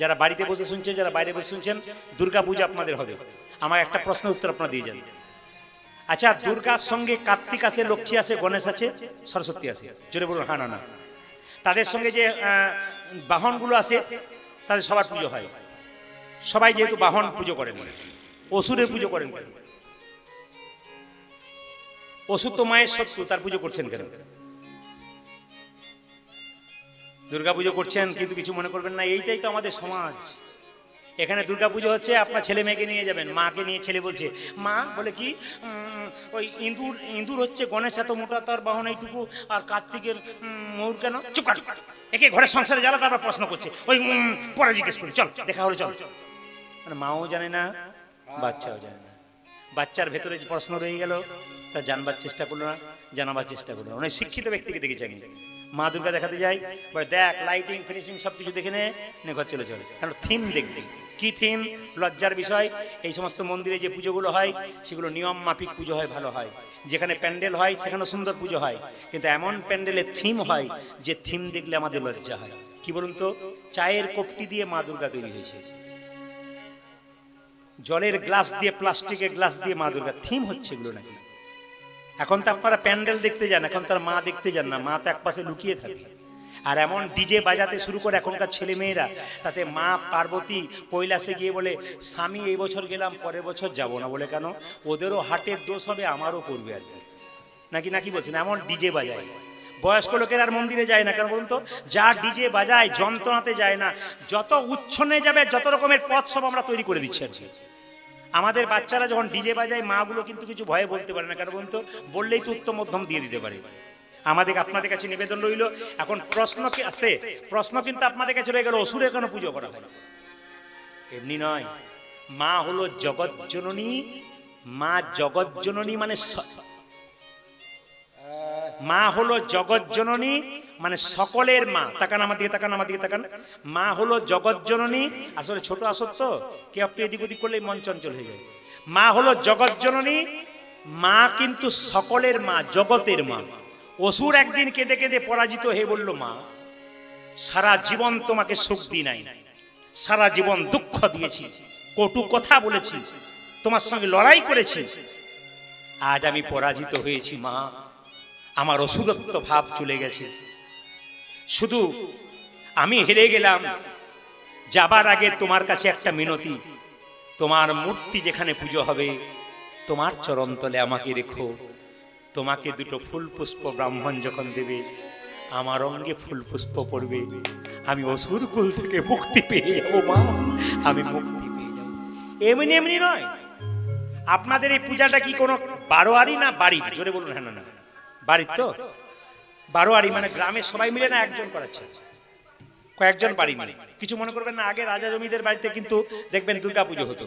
যারা বাড়িতে বসে শুনছেন, যারা বাইরে বসে শুনছেন, দুর্গা পূজা আপনাদের হবে। আমার একটা প্রশ্ন উত্তর আপনারা দিয়ে যান। আচ্ছা দুর্গার সঙ্গে কার্তিক আছে, লক্ষ্মী আছে, গণেশ আছে, সরস্বতী আছে। জোরে বলুন হ্যাঁ না তাদের সঙ্গে যে বাহনগুলো আছে, তাদের সবার পুজো হয়। সবাই যেহেতু বাহন পুজো করেন, অসুরের পুজো করেন? অসুর তো মায়ের শত্রু, তার পুজো করছেন কেন? দুর্গা পুজো করছেন, কিন্তু কিছু মনে করবেন না, এইটাই তো আমাদের সমাজ। এখানে দুর্গা পুজো হচ্ছে আপনার ছেলে মেয়েকে নিয়ে যাবেন, মাকে নিয়ে ছেলে বলছে, মা, বলে কি? ওই ইঁদুর ইঁদুর হচ্ছে গণেশ, এত মোটা তার বাহন এইটুকু, আর কার্তিকের ময়ূর কেন? চুপ একে ঘরের সংসারে জ্বালা, তারপর প্রশ্ন করছে। ওই পরে জিজ্ঞেস করি, চল, দেখা হলো, চল। মানে মাও জানে না, বাচ্চাও জানে না। বাচ্চার ভেতরে প্রশ্ন রয়ে গেল, তা জানবার চেষ্টা করল না, জানাবার চেষ্টা করল অনেক শিক্ষিত ব্যক্তিকে দেখেছি আমি। মা দুর্গা দেখাতে যাই বলে দেখ লাইটিং ফিনিশিং সব কিছু দেখে নে ঘর চলে চলে। কারণ থিম দেখবি? কি থিম লজ্জার বিষয়। এই সমস্ত মন্দিরে যে পুজোগুলো হয়, সেগুলো নিয়ম মাফিক পুজো হয়, ভালো হয়। যেখানে প্যান্ডেল হয় সেখানে সুন্দর পুজো হয়। কিন্তু এমন প্যান্ডেলের থিম হয়, যে থিম দেখলে আমাদের লজ্জা হয়। কি বলুন তো? চায়ের কোপটি দিয়ে মা দুর্গা তৈরি হয়েছে। জলের গ্লাস দিয়ে প্লাস্টিকের গ্লাস দিয়ে মা দুর্গা থিম হচ্ছে এগুলো নাকি? এখন তো আপনারা প্যান্ডেল দেখতে যান, এখন তার মা দেখতে যান না, মা তো একপাশে লুকিয়ে থাকে। আর এমন ডিজে বাজাতে শুরু করে এখনকার ছেলে মেয়েরা তাতে মা পার্বতী কৈলাসে গিয়ে বলে, স্বামী, এই বছর গেলাম, পরের বছর যাব না। বলে, কেন? ওদেরও হাটের দোষ হবে, আমারও করবে আর কি। নাকি নাকি বলছেন? এমন ডিজে বাজায়। বয়স্ক লোকের আর মন্দিরে যায় না, কেন বলুন তো? যা ডিজে বাজায়, যন্ত্রণাতে যায় না। যত উচ্ছনে যাবে, যত রকমের পথ সব আমরা তৈরি করে দিচ্ছি আর আমাদের বাচ্চারা যখন ডিজে বাজায়, মাগুলো কিন্তু কিছু ভয়ে বলতে পারে না। কারণ বলুন তো বললেই তো উত্তম মধ্যম দিয়ে দিতে পারে। আমাদের আপনাদের কাছে নিবেদন রইল, এখন প্রশ্ন কি আসতে? প্রশ্ন কিন্তু আপনাদের কাছে রয়ে গেল, অসুরে কেন পুজো করা হয় এমনি নয়। মা হলো জগৎ জননী, মা জগৎ জননী মানে মা হলো জগৎ জননী মানে সকলের মা। তাকান আমার দিকে, তাকান আমার দিকে, তাকান। মা হলো জগৎ জননী। আসলে ছোট আসত তো কে একটু এদিক ওদিক করলেই মন চঞ্চল হয়ে যায়। মা হলো জগৎ জননী। মা কিন্তু সকলের মা, জগতের মা। অসুর একদিন কেঁদে কেঁদে পরাজিত হয়ে বলল, মা, সারা জীবন তোমাকে সুখ দিই নাই। সারা জীবন দুঃখ দিয়েছি। কটু কথা বলেছি। তোমার সঙ্গে লড়াই করেছি। আজ আমি পরাজিত হয়েছি, মা। আমার অসুরত্ব ভাব চলে গেছে। শুধু আমি হেরে গেলাম। যাবার আগে তোমার কাছে একটা মিনতি। তোমার মূর্তি যেখানে পুজো হবে, তোমার চরণতলে আমাকে রেখো। তোমাকে দুটো ফুল পুষ্প ব্রাহ্মণ যখন দেবে, আমার অঙ্গে ফুল পুষ্প পড়বে। আমি অসুর কুল থেকে মুক্তি পেয়ে যাব, মা। আমি মুক্তি পেয়ে যাব। এমনি এমনি নয়। আপনাদের এই পূজাটা কি কোনো বারোয়ারি না বাড়ির? জোরে বলুন হ্যাঁ না না। বাড়ির তো? বারোয়ারি মানে গ্রামের সবাই মিলে না একজন করাচ্ছে? কয়েকজন বাড়ি মানে কিছু মনে করবেন না, আগে রাজা জমিদের বাড়িতে কিন্তু দেখবেন দুর্গা পুজো হতো।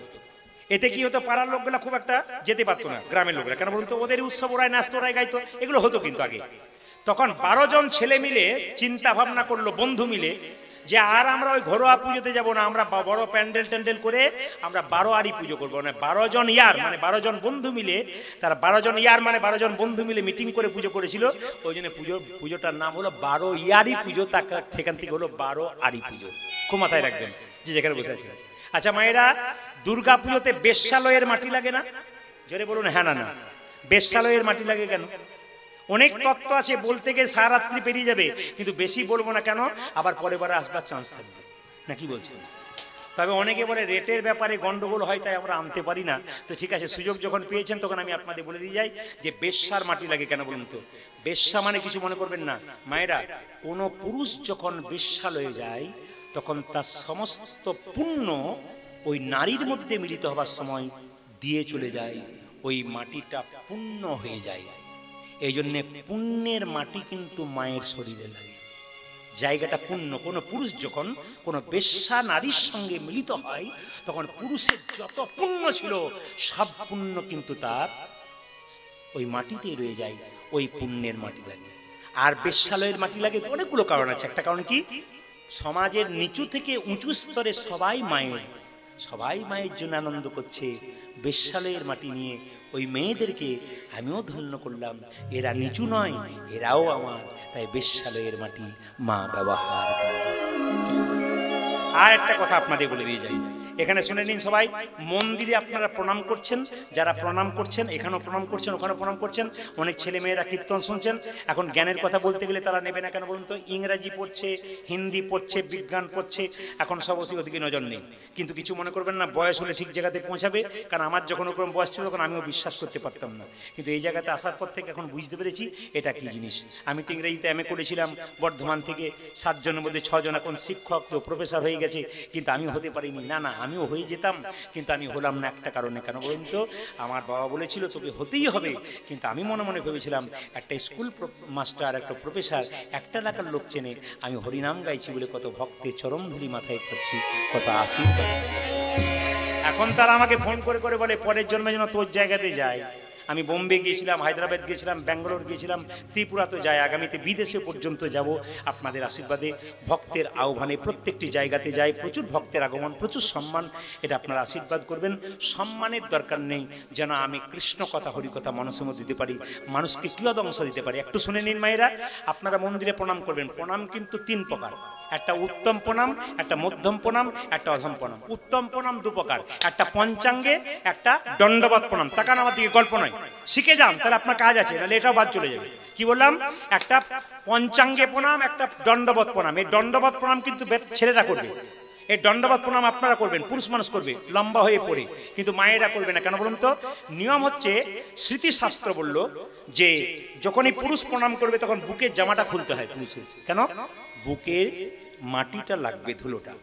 এতে কি হতো, পাড়ার লোকগুলা খুব একটা যেতে পারতো না, গ্রামের লোকরা কেন বলুন তো, ওদের উৎসব ওরাই নাচতো, ওরাই গাইতো, এগুলো হতো কিন্তু আগে। তখন বারো জন ছেলে মিলে চিন্তা ভাবনা করল, বন্ধু মিলে যে আর আমরা ওই ঘরোয়া পুজোতে যাব না, আমরা বড় প্যান্ডেল ট্যান্ডেল করে আমরা বারো আরি পুজো করব। মানে বারো জন ইয়ার মানে বারো জন বন্ধু মিলে, তারা বারো জন ইয়ার মানে বারো জন বন্ধু মিলে মিটিং করে পুজো করেছিল। ওই জন্য পুজো পুজোটার নাম হলো বারো ইয়ারি পুজো তার সেখান থেকে হলো বারো আরি পুজো। খুব মাথায় রাখবেন, যে যেখানে বসে আছে আচ্ছা মায়েরা, দুর্গা পুজোতে বেশ্যালয়ের মাটি লাগে না? জোরে বলুন হ্যাঁ না না। বেশ্যালয়ের মাটি লাগে কেন? অনেক তত্ত্ব আছে, বলতে গিয়ে সারা রাত্রি পেরিয়ে যাবে। কিন্তু বেশি বলব না কেন, আবার পরে পরে আসবার চান্স থাকবে। না, কি বলছেন? তবে অনেকে বলে রেটের ব্যাপারে গন্ডগোল হয়, তাই আমরা আনতে পারি না। তো ঠিক আছে, সুযোগ যখন পেয়েছেন, তখন আমি আপনাদের বলে দিয়ে যাই যে বেশ্যার মাটি লাগে কেন বলুন তো? বেশ্যা মানে কিছু মনে করবেন না। মায়েরা, কোনো পুরুষ যখন বেশ্যালয়ে যায়, তখন তার সমস্ত পুণ্য ওই নারীর মধ্যে মিলিত হবার সময় দিয়ে চলে যায়। ওই মাটিটা পুণ্য হয়ে যায়। এই জন্যে পুণ্যের মাটি কিন্তু মায়ের শরীরে লাগে। জায়গাটা পুণ্য। কোনো পুরুষ যখন কোনো বেশ্যা নারীর সঙ্গে মিলিত হয়, তখন পুরুষের যত পুণ্য ছিল, সব পুণ্য কিন্তু তার ওই মাটিতে রয়ে যায়, ওই পুণ্যের মাটি লাগে। আর বেশ্যালয়ের মাটি লাগে অনেকগুলো কারণ আছে। একটা কারণ কি? সমাজের নিচু থেকে উঁচু স্তরে সবাই মায়ের। সবাই মায়ের জন্য আনন্দ করছে। বেশ্যালয়ের মাটি নিয়ে ওই মেয়েদেরকে আমিও ধন্য করলাম। এরা নিচু নয়, এরাও আমার। তাই বেশ্যালয়ের মাটি মা ব্যবহার। আর একটা কথা আপনাদের বলে দিয়ে যাই। এখানে শুনে নিন সবাই, মন্দিরে আপনারা প্রণাম করছেন, যারা প্রণাম করছেন, এখানেও প্রণাম করছেন, ওখানেও প্রণাম করছেন, অনেক ছেলে মেয়েরা কীর্তন শুনছেন। এখন জ্ঞানের কথা বলতে গেলে তারা নেবে না কেন বলুন তো? ইংরাজি পড়ছে, হিন্দি পড়ছে, বিজ্ঞান পড়ছে, এখন সব ওদিকে নজর নেই। কিন্তু কিছু মনে করবেন না, বয়স হলে ঠিক জায়গাতে পৌঁছাবে, কারণ আমার যখন ওরকম বয়স ছিল তখন আমিও বিশ্বাস করতে পারতাম না। কিন্তু এই জায়গাতে আসার পর থেকে এখন বুঝতে পেরেছি এটা কি জিনিস। আমি তো ইংরেজিতে এম করেছিলাম, বর্ধমান থেকে সাতজনের মধ্যে ছজন এখন শিক্ষক কেউ প্রফেসর হয়ে গেছে, কিন্তু আমি হতে পারিনি। না না আমিও হয়ে যেতাম, কিন্তু আমি হলাম না একটা কারণে। কেন বলুন তো? আমার বাবা বলেছিল, তোকে হতেই হবে। কিন্তু আমি মনে মনে ভেবেছিলাম, একটা স্কুল মাস্টার, একটা প্রফেসর, একটা এলাকার লোক চেনে, আমি হরিনাম গাইছি বলে কত ভক্তের চরম ধুলি মাথায় করছি কত আশীর্বাদ। এখন তারা আমাকে ফোন করে করে বলে, পরের জন্মে যেন তোর জায়গাতে যায় আমি বোম্বে গিয়েছিলাম, হায়দ্রাবাদ গিয়েছিলাম, ব্যাঙ্গালোর গিয়েছিলাম ত্রিপুরা তো যাই, আগামীতে বিদেশে পর্যন্ত যাব আপনাদের আশীর্বাদে, ভক্তের আহ্বানে প্রত্যেকটি জায়গাতে যাই, প্রচুর ভক্তের আগমন, প্রচুর সম্মান, এটা আপনারা আশীর্বাদ করবেন। সম্মানের দরকার নেই, যেন আমি কৃষ্ণ কথা হরিকথা মানুষের মধ্যে দিতে পারি, মানুষকে কিয়দ অংশ দিতে পারি। একটু শুনে নিন মায়েরা, আপনারা মন্দিরে প্রণাম করবেন, প্রণাম কিন্তু তিন প্রকার। একটা উত্তম প্রণাম, একটা মধ্যম প্রণাম, একটা অধম প্রণাম। উত্তম প্রণাম দু প্রকার। একটা পঞ্চাঙ্গে, একটা দণ্ডবাদ প্রণাম। তাকান আমার দিকে, গল্প নয়। শিখে যান, তাহলে আপনার কাজ আছে তাহলে এটাও বাদ চলে যাবে। কি বললাম? একটা পঞ্চাঙ্গে প্রণাম, একটা দণ্ডবত প্রণাম। এই দণ্ডবত প্রণাম কিন্তু ছেলেরা করবে। এই দণ্ডবাদ প্রণাম আপনারা করবেন, পুরুষ মানুষ করবে, লম্বা হয়ে পড়ে। কিন্তু মায়েরা করবে না। কেন বলুন তো? নিয়ম হচ্ছে, স্মৃতিশাস্ত্র বলল যে, যখনই পুরুষ প্রণাম করবে, তখন বুকের জামাটা খুলতে হয় পুরুষের। কেন? বুকের মাটিটা লাগবে ধুলোটা।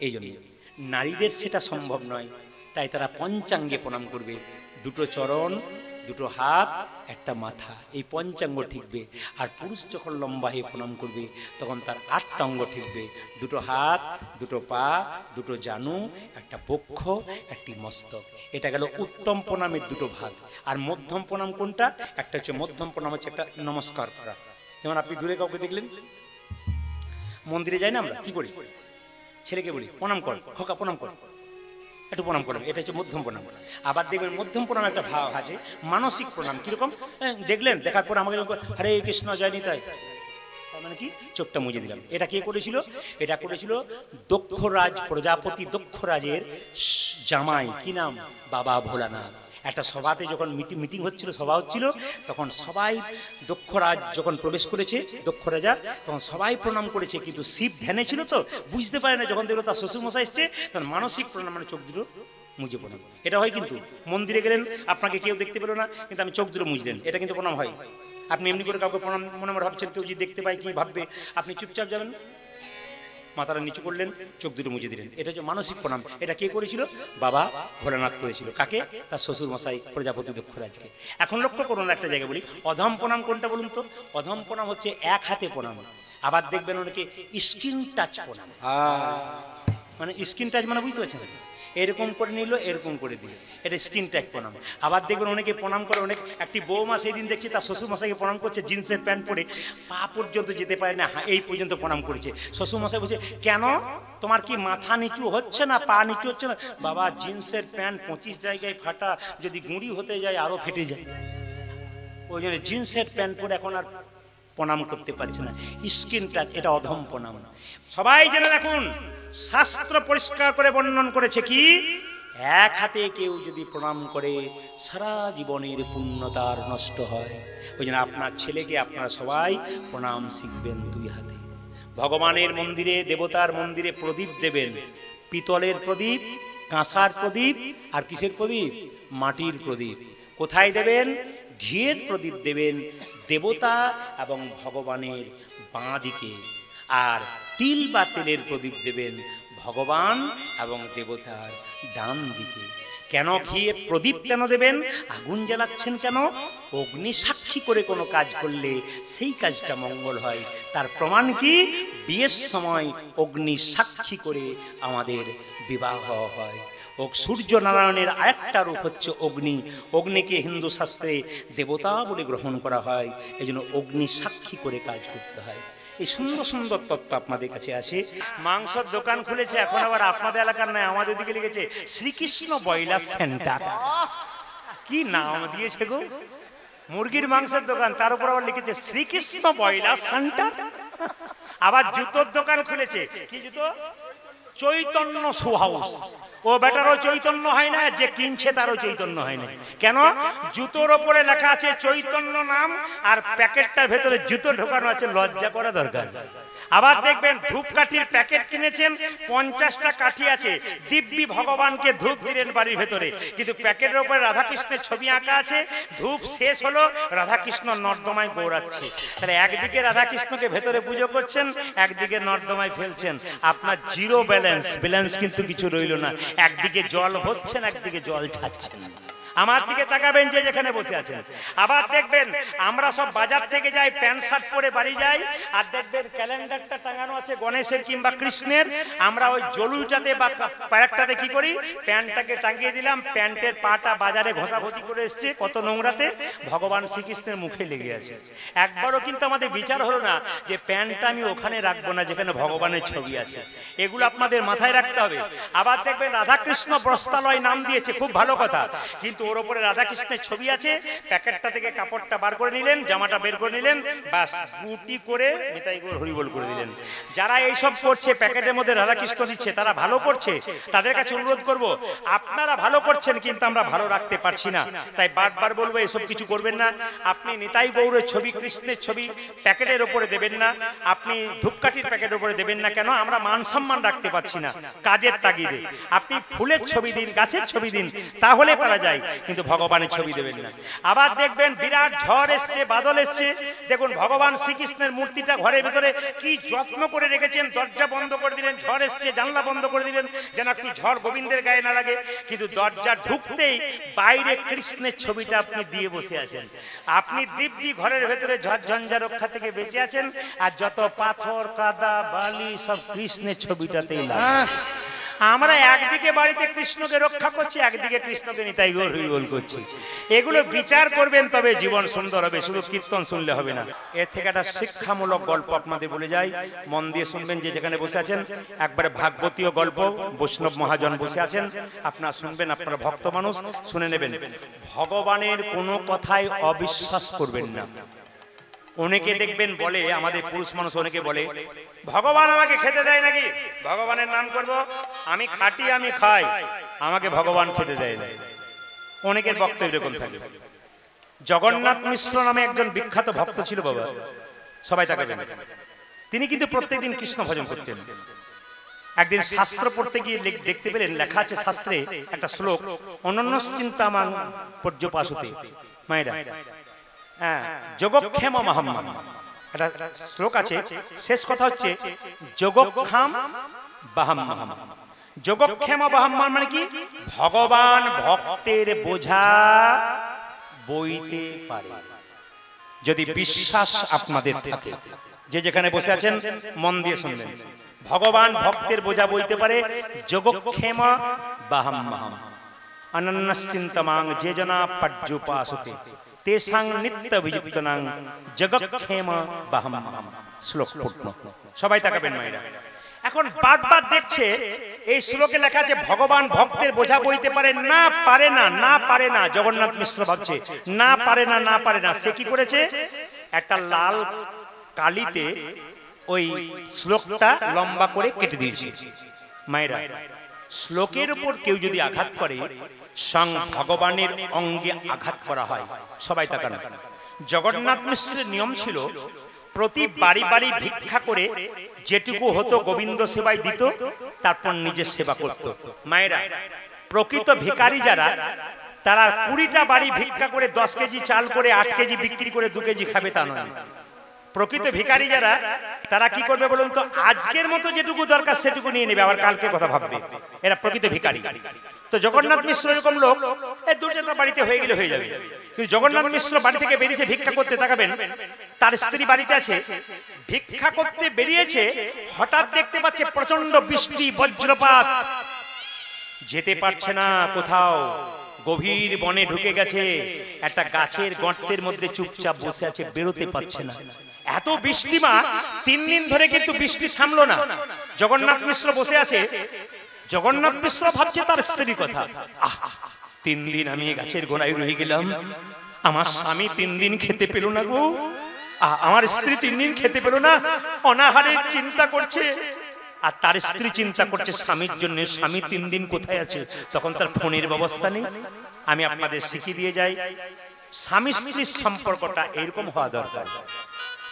এই জন্য। নারীদের সেটা সম্ভব নয়। তাই তারা পঞ্চাঙ্গে প্রণাম করবে। দুটো চরণ, দুটো হাত, একটা মাথা। এই পঞ্চাঙ্গ ঠিকবে। আর পুরুষ যখন লম্বা হয়ে প্রণাম করবে, তখন তার আটটা অঙ্গ ঠিকবে। দুটো হাত, দুটো পা, দুটো জানু, একটা বক্ষ, একটি মস্তক। এটা গেল উত্তম প্রণামের দুটো ভাগ। আর মধ্যম প্রণাম কোনটা? একটা হচ্ছে মধ্যম প্রণাম, হচ্ছে একটা নমস্কার করা। যেমন আপনি দূরে কাউকে দেখলেন মন্দিরে যাই না আমরা? কি করি? ছেলেকে বলি, প্রণাম কর, খোকা, প্রণাম কর। একটু প্রণাম করবেন এটা হচ্ছে মধ্যম প্রণাম। আবার দেখবেন মধ্যম প্রণাম একটা ভাব আছে, মানসিক প্রণাম, কীরকম? দেখলেন, দেখার পর আমাকে হরে কৃষ্ণ, জয় নিতাই। মানে কি? চোখটা মুজে দিলাম। এটা কে করেছিল? এটা করেছিল দক্ষরাজ প্রজাপতি, দক্ষরাজের জামাই। কি নাম? বাবা ভোলানাথ। একটা সভাতে যখন মিটিং মিটিং হচ্ছিল, সভা হচ্ছিল, তখন সবাই দক্ষরাজ যখন প্রবেশ করেছে, দক্ষ রাজা, তখন সবাই প্রণাম করেছে, কিন্তু শিব ধ্যানে ছিল তো, বুঝতে পারে না যখন দেখল তার শ্বশুরমশাই এসছে, তখন মানসিক প্রণাম মানে চোখ দুটো মুজে প্রণাম এটা হয় কিন্তু, মন্দিরে গেলেন, আপনাকে কেউ দেখতে পেল না, কিন্তু আমি চোখ দুটো মুজলেন, এটা কিন্তু প্রণাম হয়। আপনি এমনি করে কাউকে প্রণাম, মনে মনে ভাবছেন, কেউ যদি দেখতে পায় কি ভাববে, আপনি চুপচাপ যাবেন মাথাটা নিচু করলেন চোখ দুটো মুছে দিলেন। এটা হচ্ছে মানসিক প্রণাম। এটা কে করেছিল? বাবা ভোলানাথ করেছিল। কাকে? তার শ্বশুর মশাই প্রজাপতি দক্ষরাজকে। এখন লক্ষ্য করুন একটা জায়গায় বলি। অধম প্রণাম কোনটা বলুন তো? অধম প্রণাম হচ্ছে এক হাতে প্রণাম। আবার দেখবেন অনেকে স্কিন টাচ প্রণাম। মানে স্কিন টাচ মানে বুঝতে পারছেন? এরকম করে নিল, এরকম করে দিল। এটা স্কিন টাচ প্রণাম। আবার দেখবেন অনেকে প্রণাম করে, অনেক একটি বৌমা সেই দিন দেখছি তার শ্বশুর মশাইকে প্রণাম করছে, জিন্সের প্যান্ট পরে পা পর্যন্ত যেতে পারে না হা- এই পর্যন্ত প্রণাম করেছে। শ্বশুর মশাই বলছে, কেন? তোমার কি মাথা নিচু হচ্ছে না, পা নিচু হচ্ছে না? বাবা, জিন্সের প্যান্ট পঁচিশ জায়গায় ফাটা, যদি গুঁড়ি হতে যায় আরও ফেটে যায়। ওই জন্য জিন্সের প্যান্ট পরে এখন আর প্রণাম করতে পারছে না। স্কিন টাচ এটা অধম প্রণাম। সবাই জেনে রাখুন শাস্ত্র পরিষ্কার করে বর্ণন করেছে কি? এক হাতে কেউ যদি প্রণাম করে, সারা জীবনের পুণ্যতার নষ্ট হয়। ওই জন্য আপনার ছেলেকে আপনারা সবাই প্রণাম শিখবেন দুই হাতে। ভগবানের মন্দিরে, দেবতার মন্দিরে প্রদীপ দেবেন। পিতলের প্রদীপ, কাঁসার প্রদীপ, আর কিসের প্রদীপ? মাটির প্রদীপ। কোথায় দেবেন? ঘিয়ের প্রদীপ দেবেন দেবতা এবং ভগবানের বাঁ দিকে আর তিল বা তেলের প্রদীপ দেবেন ভগবান এবং দেবতার ডান দিকে। কেন ঘিয়ে প্রদীপ কেন দেবেন? আগুন জ্বালাচ্ছেন কেন? অগ্নি সাক্ষী করে কোনো কাজ করলে সেই কাজটা মঙ্গল হয়। তার প্রমাণ কি? বিয়ের সময় অগ্নি সাক্ষী করে আমাদের বিবাহ হয়। ও সূর্য নারায়ণের আরেকটা রূপ হচ্ছে অগ্নি। অগ্নিকে হিন্দু শাস্ত্রে দেবতা বলে গ্রহণ করা হয়। এই জন্য অগ্নি সাক্ষী করে কাজ করতে হয়। এই সুন্দর সুন্দর তত্ত্ব আপনাদের কাছে আছে। মাংসর দোকান খুলেছে, এখন আবার আপনাদের এলাকার নয়, আমাদের দিকে লিখেছে শ্রীকৃষ্ণ বয়লার সেন্টার। কি নাম দিয়েছে গো? মুরগির মাংসের দোকান, তার উপর আবার লিখেছে শ্রীকৃষ্ণ বয়লার সেন্টার। আবার জুতোর দোকান খুলেছে, কি জুতো? চৈতন্য সুহাউস ও বেটারও চৈতন্য হয় না, যে কিনছে তারও চৈতন্য হয় না। কেন? জুতোর ওপরে লেখা আছে চৈতন্য নাম, আর প্যাকেটটার ভেতরে জুতো ঢোকানো আছে, লজ্জা করা দরকার। আবার দেখবেন ধূপকাঠির প্যাকেট কিনেছেন, পঞ্চাশটা কাঠি আছে, দিব্যি ভগবানকে ধূপ দিলেন বাড়ির ভেতরে। কিন্তু প্যাকেটের উপরে রাধাকৃষ্ণের ছবি আঁকা আছে, ধূপ শেষ হলো, রাধাকৃষ্ণ নর্দমায় গৌড়াচ্ছে। তাহলে একদিকে রাধাকৃষ্ণকে ভেতরে পুজো করছেন, একদিকে নর্দমায় ফেলছেন। আপনার জিরো ব্যালেন্স ব্যালেন্স কিন্তু কিছু রইল না। একদিকে জল হচ্ছেন, একদিকে জল ছাড়ছেন। আমার দিকে তাকাবেন যে যেখানে বসে আছেন। আবার দেখবেন আমরা সব বাজার থেকে যাই, প্যান্ট শার্ট পরে বাড়ি যাই, আর দেখবেন ক্যালেন্ডারটা টাঙানো আছে গণেশের কিংবা কৃষ্ণের। আমরা ওই জলুইটাতে বা প্যারাকটাতে কি করি? প্যান্টটাকে টাঙিয়ে দিলাম, প্যান্টের পাটা বাজারে ঘষাঘষি করে এসছে, কত নোংরাতে। ভগবান শ্রীকৃষ্ণের মুখে লেগে আছে। একবারও কিন্তু আমাদের বিচার হলো না যে প্যান্টটা আমি ওখানে রাখব না, যেখানে ভগবানের ছবি আছে। এগুলো আপনাদের মাথায় রাখতে হবে। আবার দেখবেন রাধাকৃষ্ণ বস্তালয় নাম দিয়েছে, খুব ভালো কথা। কিন্তু ওর ওপরে রাধাকৃষ্ণের ছবি আছে। প্যাকেটটা থেকে কাপড়টা বার করে নিলেন, জামাটা বের করে নিলেন বাস গুটি করে নিতাই গোর হরিবল করে দিলেন। যারা এইসব করছে, প্যাকেটের মধ্যে রাধাকৃষ্ণ দিচ্ছে, তারা ভালো করছে। তাদের কাছে অনুরোধ করব, আপনারা ভালো করছেন কিন্তু আমরা ভালো রাখতে পারছি না। তাই বারবার বলব, এসব কিছু করবেন না। আপনি নিতাই গৌরের ছবি, কৃষ্ণের ছবি প্যাকেটের ওপরে দেবেন না। আপনি ধূপকাঠির প্যাকেটের উপরে দেবেন না কেন? আমরা মান সম্মান রাখতে পারছি না। কাজের তাগিদে। আপনি ফুলের ছবি দিন, গাছের ছবি দিন, তাহলে পারা যায়। কিন্তু ভগবানের ছবি দেবেন না। আবার দেখবেন বিরাট ঝড় এসছে বাদল এসছে। দেখুন ভগবান শ্রীকৃষ্ণের মূর্তিটা ঘরের ভিতরে কি যত্ন করে রেখেছেন দরজা বন্ধ করে দিলেন ঝড় এসছে জানলা বন্ধ করে দিলেন যেন একটু ঝড় গোবিন্দের গায়ে না লাগে। কিন্তু দরজা ঢুকতেই বাইরে কৃষ্ণের ছবিটা আপনি দিয়ে বসে আছেন। আপনি দিব্যি ঘরের ভেতরে ঝড় ঝঞ্ঝা রক্ষা থেকে বেঁচে আছেন আর যত পাথর কাদা বালি সব কৃষ্ণের ছবিটাতেই লাগে আমরা একদিকে বাড়িতে কৃষ্ণকে রক্ষা করছি, একদিকে কৃষ্ণকে নিতাই গোল করছি। এগুলো বিচার করবেন তবে জীবন সুন্দর হবে, শুধু কীর্তন শুনলে হবে না। এর থেকে একটা শিক্ষামূলক গল্প আপনাদের বলে যাই। মন দিয়ে শুনবেন যে যেখানে বসে আছেন, একবারে ভাগবতীয় গল্প, বৈষ্ণব মহাজন বসে আছেন। আপনারা শুনবেন, আপনারা ভক্ত মানুষ, শুনে নেবেন। ভগবানের কোনো কথায় অবিশ্বাস করবেন না। অনেকে দেখবেন বলে আমাদের পুরুষ মানুষ অনেকে বলে ভগবান আমাকে খেতে দেয় নাকি? ভগবানের নাম করব? আমি খাটি আমি খাই। আমাকে ভগবান খেতে দেয় না অনেকের বক্তব্য এরকম থাকে। জগন্নাথ মিশ্র নামে একজন বিখ্যাত ভক্ত ছিল বাবা। সবাই তাকে জানে। তিনি কিন্তু প্রত্যেকদিন কৃষ্ণ ভজন করতেন। একদিন শাস্ত্র পড়তে গিয়ে দেখতে পেলেন লেখা আছে শাস্ত্রে একটা শ্লোক অনন্য চিন্তামান পর্যপাশুতে মায়েরা যোগক্ষেম মহাম্মা একটা শ্লোক আছে শেষ কথা হচ্ছে যোগক্ষাম বাহাম্মাহাম যোগক্ষেম বাহাম্মান মানে কি? ভগবান ভক্তের বোঝা বইতে পারে। যদি বিশ্বাস আপনাদের থাকে যে যেখানে বসে আছেন মন দিয়ে শুনবেন ভগবান ভক্তের বোঝা বইতে পারে যোগক্ষেম বাহাম্মাহাম অনন্যশ্চিন্তমাং যে জনা পর্যুপাসতে। তেসাং নিত্য বিযুক্তনাং জগক্ষেম বাহাম্মাহাম শ্লোক সবাই তাকাবেন মায়েরা। এখন বারবার দেখছে, এই শ্লোকে লেখা আছে, ভগবান ভক্তের বোঝা বইতে পারে না পারে না না পারে না। জগন্নাথ মিশ্র ভাবছে, না পারে না না পারে না। সে কি করেছে? একটা লাল কালিতে ওই শ্লোকটা লম্বা করে কেটে দিয়েছে। মায়েরা, শ্লোকের উপর কেউ যদি আঘাত করে সং ভগবানের অঙ্গে আঘাত করা হয়। সবাই তাকানো জগন্নাথ মিশ্রের নিয়ম ছিল, প্রতি বাড়ি বাড়ি ভিক্ষা করে যেটুকু হতো গোবিন্দ সেবায় দিত, তারপর নিজের সেবা করত। মায়েরা, প্রকৃত ভিখারি যারা, তারা কুড়িটা বাড়ি ভিক্ষা করে দশ কেজি চাল করে আট কেজি বিক্রি করে দু কেজি খাবে তা নয়। প্রকৃত ভিখারি যারা, তারা কি করবে বলুন তো? আজকের মতো যেটুকু দরকার সেটুকু নিয়ে নেবে, আবার কালকে কথা ভাববে। এরা প্রকৃত ভিখারি। তো জগন্নাথ মিশ্র এরকম লোক এই দু বাড়িতে হয়ে গেলে হয়ে যাবে। কিন্তু জগন্নাথ মিশ্র বাড়ি থেকে বেরিয়েছে, ভিক্ষা করতে তাকাবেন। তার স্ত্রী বাড়িতে আছে। ভিক্ষা করতে বেরিয়েছে, হঠাৎ দেখতে পাচ্ছে প্রচণ্ড বৃষ্টি, বজ্রপাত। যেতে পারছে না কোথাও। গভীর বনে ঢুকে গেছে। একটা গাছের গর্তের মধ্যে চুপচাপ বসে আছে, বেরোতে পারছে না। এত বৃষ্টি মা, তিন দিন ধরে কিন্তু বৃষ্টি থামলো না। জগন্নাথ মিশ্র বসে আছে। জগন্নাথ মিশ্র ভাবছে তার স্ত্রী কথা। তিন দিন আমি গাছের গোড়ায় রয়ে গেলাম। আমার স্বামী তিন দিন খেতে পেল না গো। আমার স্ত্রী তিন দিন খেতে পেল না। অনাহারে চিন্তা করছে। আর তার স্ত্রী চিন্তা করছে, স্বামীর জন্য স্বামী তিন দিন কোথায় আছে? তখন তার ফোনের ব্যবস্থা নেই। আমি আপনাদের শিখিয়ে দিয়ে যাই। স্বামী স্ত্রীর সম্পর্কটা এরকম হওয়া দরকার।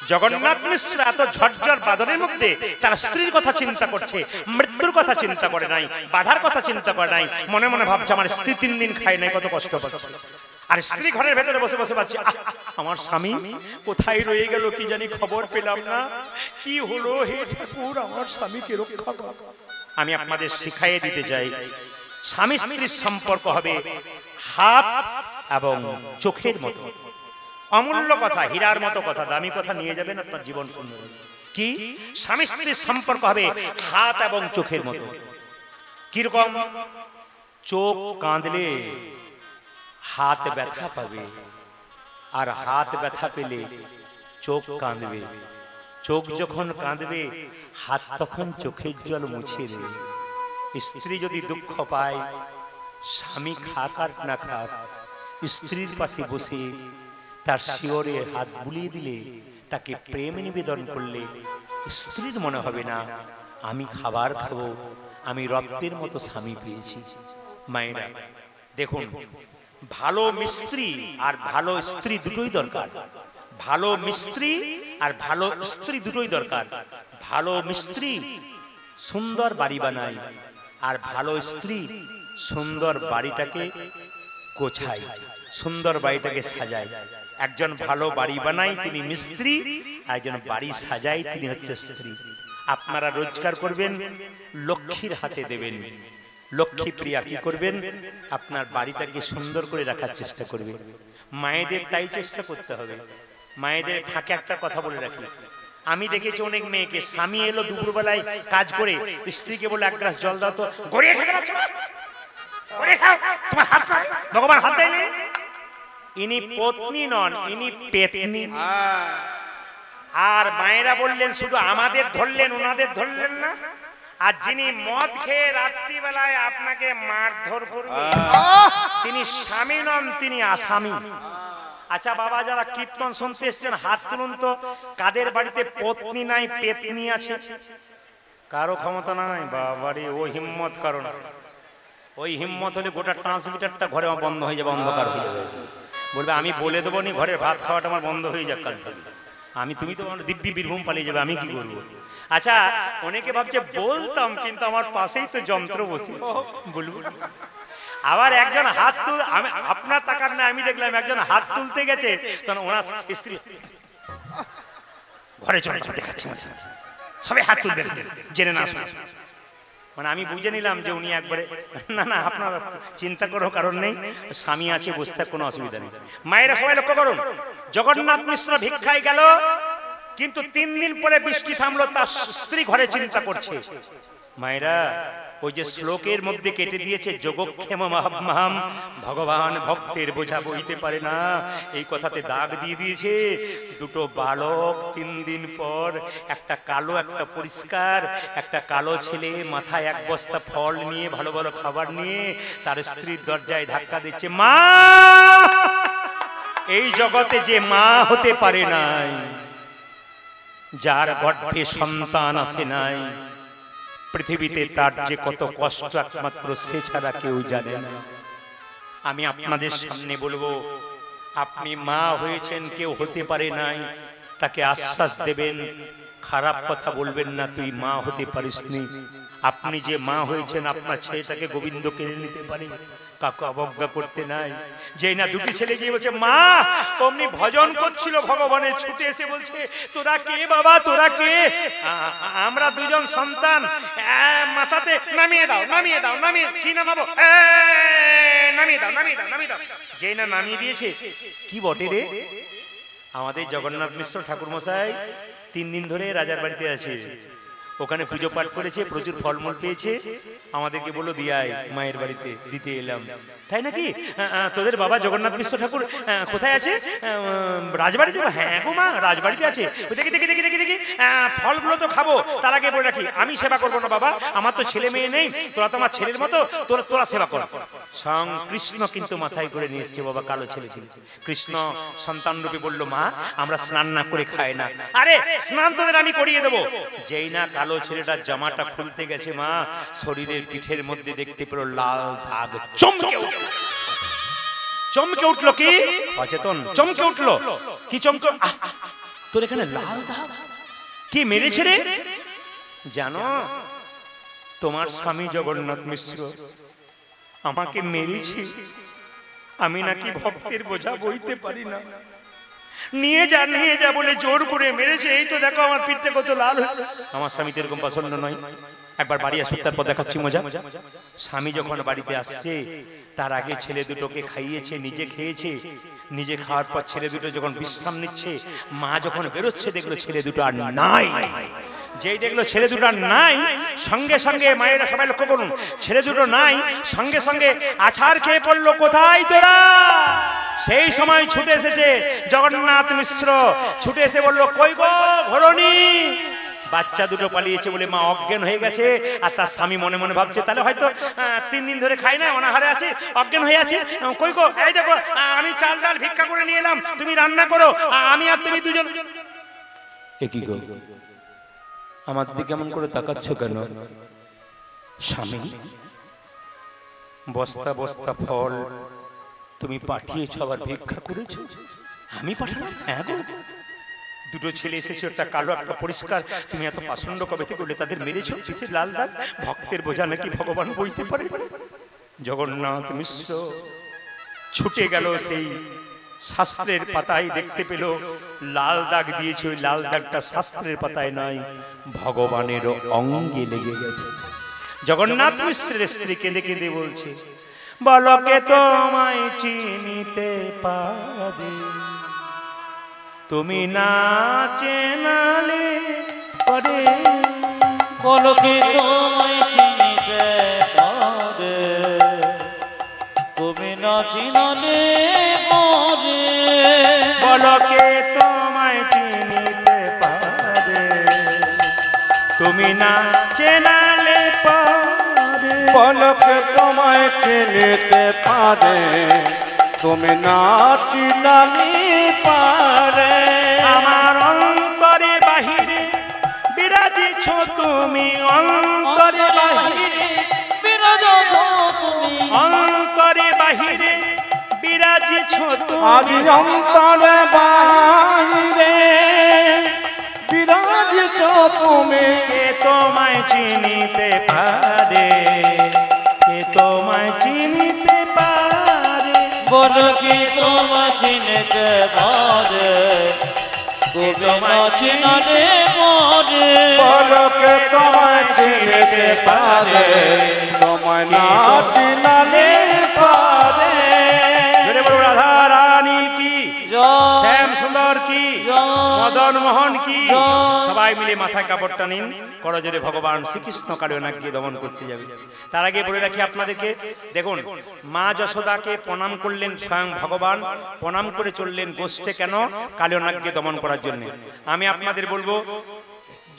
জগন্নাথ মিশ্র এত ঝরঝর বাদনের মধ্যে তার স্ত্রীর কথা চিন্তা করছে মৃত্যুর কথা চিন্তা করে নাই বাধার কথা চিন্তা করে নাই মনে মনে ভাবছে আমার স্ত্রী তিন দিন খায় নাই কত কষ্ট পাচ্ছে। আর স্ত্রী ঘরের ভেতরে বসে বসে পাচ্ছে আমার স্বামী কোথায় রয়ে গেল কি জানি খবর পেলাম না। কি হলো? হে ঠাকুর আমার স্বামীকে রক্ষা কর। আমি আপনাদের শিখাইয়ে দিতে চাই স্বামী স্ত্রীর সম্পর্ক হবে হাত এবং চোখের মতো। অমূল্য কথা, হীরার মতো কথা, দামি কথা নিয়ে যাবেন আপনার জীবন সুন্দর কি? স্বামী স্ত্রীর সম্পর্ক হবে হাত এবং চোখের মতো। কীরকম? চোখ কাঁদলে হাত ব্যথা পাবে আর হাত ব্যথা পেলে চোখ কাঁদবে। চোখ যখন কাঁদবে, হাত তখন চোখের জল মুছে দেবে। স্ত্রী যদি দুঃখ পায়, স্বামী খাক আর না খাক, স্ত্রীর পাশে বসে তার শিওরে হাত বুলিয়ে দিলে তাকে প্রেম নিবেদন করলে স্ত্রীর মনে হবে না আমি খাবার খাব আমি রক্তের মতো স্বামী পেয়েছি। মায়েরা দেখুন ভালো মিস্ত্রি আর ভালো স্ত্রী দুটোই দরকার। ভালো মিস্ত্রি আর ভালো স্ত্রী দুটোই দরকার। ভালো মিস্ত্রি সুন্দর বাড়ি বানায় আর ভালো স্ত্রী সুন্দর বাড়িটাকে গোছায় সুন্দর বাড়িটাকে সাজায়। একজন ভালো বাড়ি বানাই তিনি মিস্ত্রি আর একজন বাড়ি সাজাই তিনি হচ্ছে স্ত্রী। আপনারা রোজগার করবেন লক্ষ্মীর হাতে দেবেন। লক্ষ্মী প্রিয়া কি করবেন? আপনার বাড়িটাকে সুন্দর করে রাখার চেষ্টা করবে মায়েদের তাই চেষ্টা করতে হবে। মায়েদের ফাঁকে একটা কথা বলে রাখি। আমি দেখেছি অনেক মেয়েকে স্বামী এলো দুপুরবেলায় কাজ করে স্ত্রীকে বলে এক গ্লাস জল দাও তো গড়িয়ে খেতে পারছ না? তোমার হাত ভগবান হাত দেয়নি ইনি পত্নী নন, ইনি পেতনি। আর মায়েরা বললেন, শুধু আমাদের ধরলেন, ওনাদের ধরলেন না? আর যিনি মদ খেয়ে রাত্রিবেলায় আপনাকে মারধর তিনি স্বামী নন, তিনি আসামি। আচ্ছা বাবা, যারা কীর্তন শুনতে এসছেন, হাত তুলুন তো, কাদের বাড়িতে পত্নী নাই, পেতনি আছে? কারও ক্ষমতা নাই? বাবারে, ও হিম্মত কারণ ওই হিম্মত হলে গোটা ট্রান্সমিটারটা ঘরে বন্ধ হয়ে যাবে, অন্ধকার হয়ে যাবে। বলবে আমি বলে দেবো নি ঘরের ভাত খাওয়াটা আমার বন্ধ হয়ে যাক কাল থেকে। আমি তুমি তো আমার দিব্যি বীরভূম পালিয়ে যাবে আমি কি করব? আচ্ছা অনেকে ভাবছে বলতাম কিন্তু আমার পাশেই তো যন্ত্র বসে বলব। আবার একজন হাত তুল আমি আপনার টাকার না আমি দেখলাম একজন হাত তুলতে গেছে তখন ওনার স্ত্রী ঘরে চলে যাবে দেখাচ্ছে। সবাই হাত তুলবে জেনে না শুনে মানে আমি বুঝে নিলাম যে উনি একবারে না না আপনার চিন্তা করার কারণ নেই। স্বামী আছে বুঝতে কোনো অসুবিধা নেই। মায়েরা সবাই লক্ষ্য করুন। জগন্নাথ মিশ্র ভিক্ষায় গেল কিন্তু তিন দিন পরে বৃষ্টি থামলো তার স্ত্রী ঘরে চিন্তা করছে। মায়েরা ওই যে শ্লোকের মধ্যে কেটে দিয়েছে, যোগক্ষেম মহাম ভগবান ভক্তের বোঝা বইতে পারে না। এই কথাতে দাগ দিয়ে দিয়েছে, দুটো বালক তিন দিন পর একটা কালো, একটা পরিষ্কার, একটা কালো ছেলে মাথায় এক বস্তা ফল নিয়ে, ভালো ভালো খাবার নিয়ে তার স্ত্রীর দরজায় ধাক্কা দিচ্ছে, মা! এই জগতে যে মা হতে পারে নাই, যার গর্ভে সন্তান আসে নাই পৃথিবীতে তার যে কত কষ্ট একমাত্র, সে ছাড়া কেউ জানে না। আমি আপনাদের সামনে বলব, আপনি মা হয়েছেন, কেউ হতে পারে নাই। তাকে আশ্বাস দেবেন, খারাপ কথা বলবেন না, তুই মা হতে পারিসনি। আপনি যে মা হয়েছেন, আপনার ছেলেটাকে গোবিন্দ কেড়ে নিতে পারে। কাকু অবজ্ঞা করতে নাই। যেই না দুটি ছেলে গিয়ে বলছে মা অমনি ভজন করছিল ভগবানের ছুটে এসে বলছে তোরা কে বাবা তোরা কে? আমরা দুজন সন্তান। মাথাতে নামিয়ে দাও নামিয়ে দাও নামিয়ে কি নামাবো? এ, নামিয়ে দাও নামিয়ে দাও নামিয়ে দাও। যেই না নামিয়ে দিয়েছে কি বটে রে? আমাদের জগন্নাথ মিশ্র ঠাকুর মশাই তিন দিন ধরে রাজার বাড়িতে আছে। ওখানে পুজো পাঠ করেছে, প্রচুর ফলমূল পেয়েছে। আমাদেরকে বলো দিয়াই মায়ের বাড়িতে দিতে এলাম। তাই নাকি? তোদের বাবা জগন্নাথ মিশ্র ঠাকুর কোথায় আছে? রাজবাড়িতে? হ্যাঁ গো মা, রাজবাড়িতে আছে। দেখি দেখি দেখি দেখি। ফলগুলো তো খাব। তার আগে বলে রাখি, আমি সেবা করব না বাবা, আমার তো ছেলে মেয়ে নেই, তোরা তো আমার ছেলের মতো, তোরা তোরা সেবা কর। সং কৃষ্ণ কিন্তু মাথায় করে নিয়ে এসছে বাবা, কালো ছেলে কৃষ্ণ সন্তান রূপে বলল, মা, আমরা স্নান না করে খাই না। আরে, স্নান তোদের আমি করিয়ে দেবো। যেই না কালো ছেলেটা জামাটা খুলতে গেছে, মা, শরীরের পিঠের মধ্যে দেখতে পেল লাল দাগ, চমকে চমকে উঠল কি? অচেতন, চমকে উঠল। কি চমকে তোর এখানে লাল দাগ? কি মেরেছে রে? জানো তোমার স্বামী জগন্নাথ মিশ্র আমাকে মেরেছে। আমি নাকি ভক্তের বোঝা বইতে পারি না। নিয়ে যা নিয়ে যা বলে জোর করে মেরেছে। এই তো দেখো আমার পিঠটা কত লাল আমার স্বামী তো এরকম পছন্দ নয়। একবার বাড়ি আসুক তারপর দেখাচ্ছি মজা। স্বামী যখন বাড়িতে আসছে তার আগে ছেলে দুটোকে খাইয়েছে নিজে খেয়েছে নিজে খাওয়ার পর ছেলে দুটো যখন বিশ্রাম নিচ্ছে মা যখন বেরোচ্ছে দেখল ছেলে দুটো আর নাই। যেই দেখল ছেলে দুটো আর নাই সঙ্গে সঙ্গে মায়েরা সবাই লক্ষ্য করুন ছেলে দুটো নাই সঙ্গে সঙ্গে আছাড় খেয়ে পড়ল কোথায় তোরা? সেই সময় ছুটে এসেছে জগন্নাথ মিশ্র ছুটে এসে বলল কই গো ঘরণী? বাচ্চা দুটো পালিয়েছে বলে মা অজ্ঞান হয়ে গেছে, আর তার স্বামী মনে মনে ভাবছে, তাহলে হয়তো তিন দিন ধরে খাই না, অনাহারে আছে, অজ্ঞান হয়ে আছে? কই গো, এই দেখো, আমি চাল ডাল ভিক্ষা করে নিয়ে এলাম, তুমি রান্না করো, আমি আর তুমি দুজন একই গো? আমার দিকে কেমন করে তাকাচ্ছ কেন? স্বামী, বস্তা বস্তা ফল তুমি পাঠিয়েছ, আবার ভিক্ষা করেছ? আমি পাঠালাম হ্যাঁ গো। দুটো ছেলে এসেছে, একটা কালো, একটা পরিষ্কার। তুমি এত পাষণ্ড কবে থেকে করলে তাদের মেরেছ? পিঠে লাল দাগ? ভক্তের বোঝা নাকি ভগবান বইতে পারে? জগন্নাথ মিশ্র ছুটে গেল সেই শাস্ত্রের পাতায়, দেখতে পেল লাল দাগ দিয়েছে। ওই লাল দাগটা শাস্ত্রের পাতায় নয়, ভগবানের অঙ্গে লেগে গেছে। জগন্নাথ মিশ্রের স্ত্রী কেঁদে কেঁদে বলছে, বলকে তোমায় চিনিতে পারে। তুমি না চেনালে পরে বলকে তোমায় চিনিতে পারে। তুমি না চিনলে পরে বলকে তোমায় চিনিতে পারে। তুমি না চেনালে পরে পলকে তোমায় চিনিতে পারে। তুমি না চিনালে পারে বাহিরে বিরাজিছ তুমি অন্তরে বাইরে বিরাজিত তুমি কে তোমায় চিনিতে পারে? কে তোমায় চিনিতে পারে? বলকে তোমায় চিনিতে পারে? তোমায় চিনিতে পারে? তোমায় না চিনালি মদন কি? সবাই মিলে মাথায় কাপড়টা নিন। করজোরে ভগবান শ্রীকৃষ্ণ কালিয়নাকে দমন করতে যাবে। তার আগে বলে রাখি আপনাদেরকে দেখুন মা যশোদাকে প্রণাম করলেন স্বয়ং ভগবান প্রণাম করে চললেন গোষ্ঠে কেন? কালিয়নাগকে দমন করার জন্য। আমি আপনাদের বলব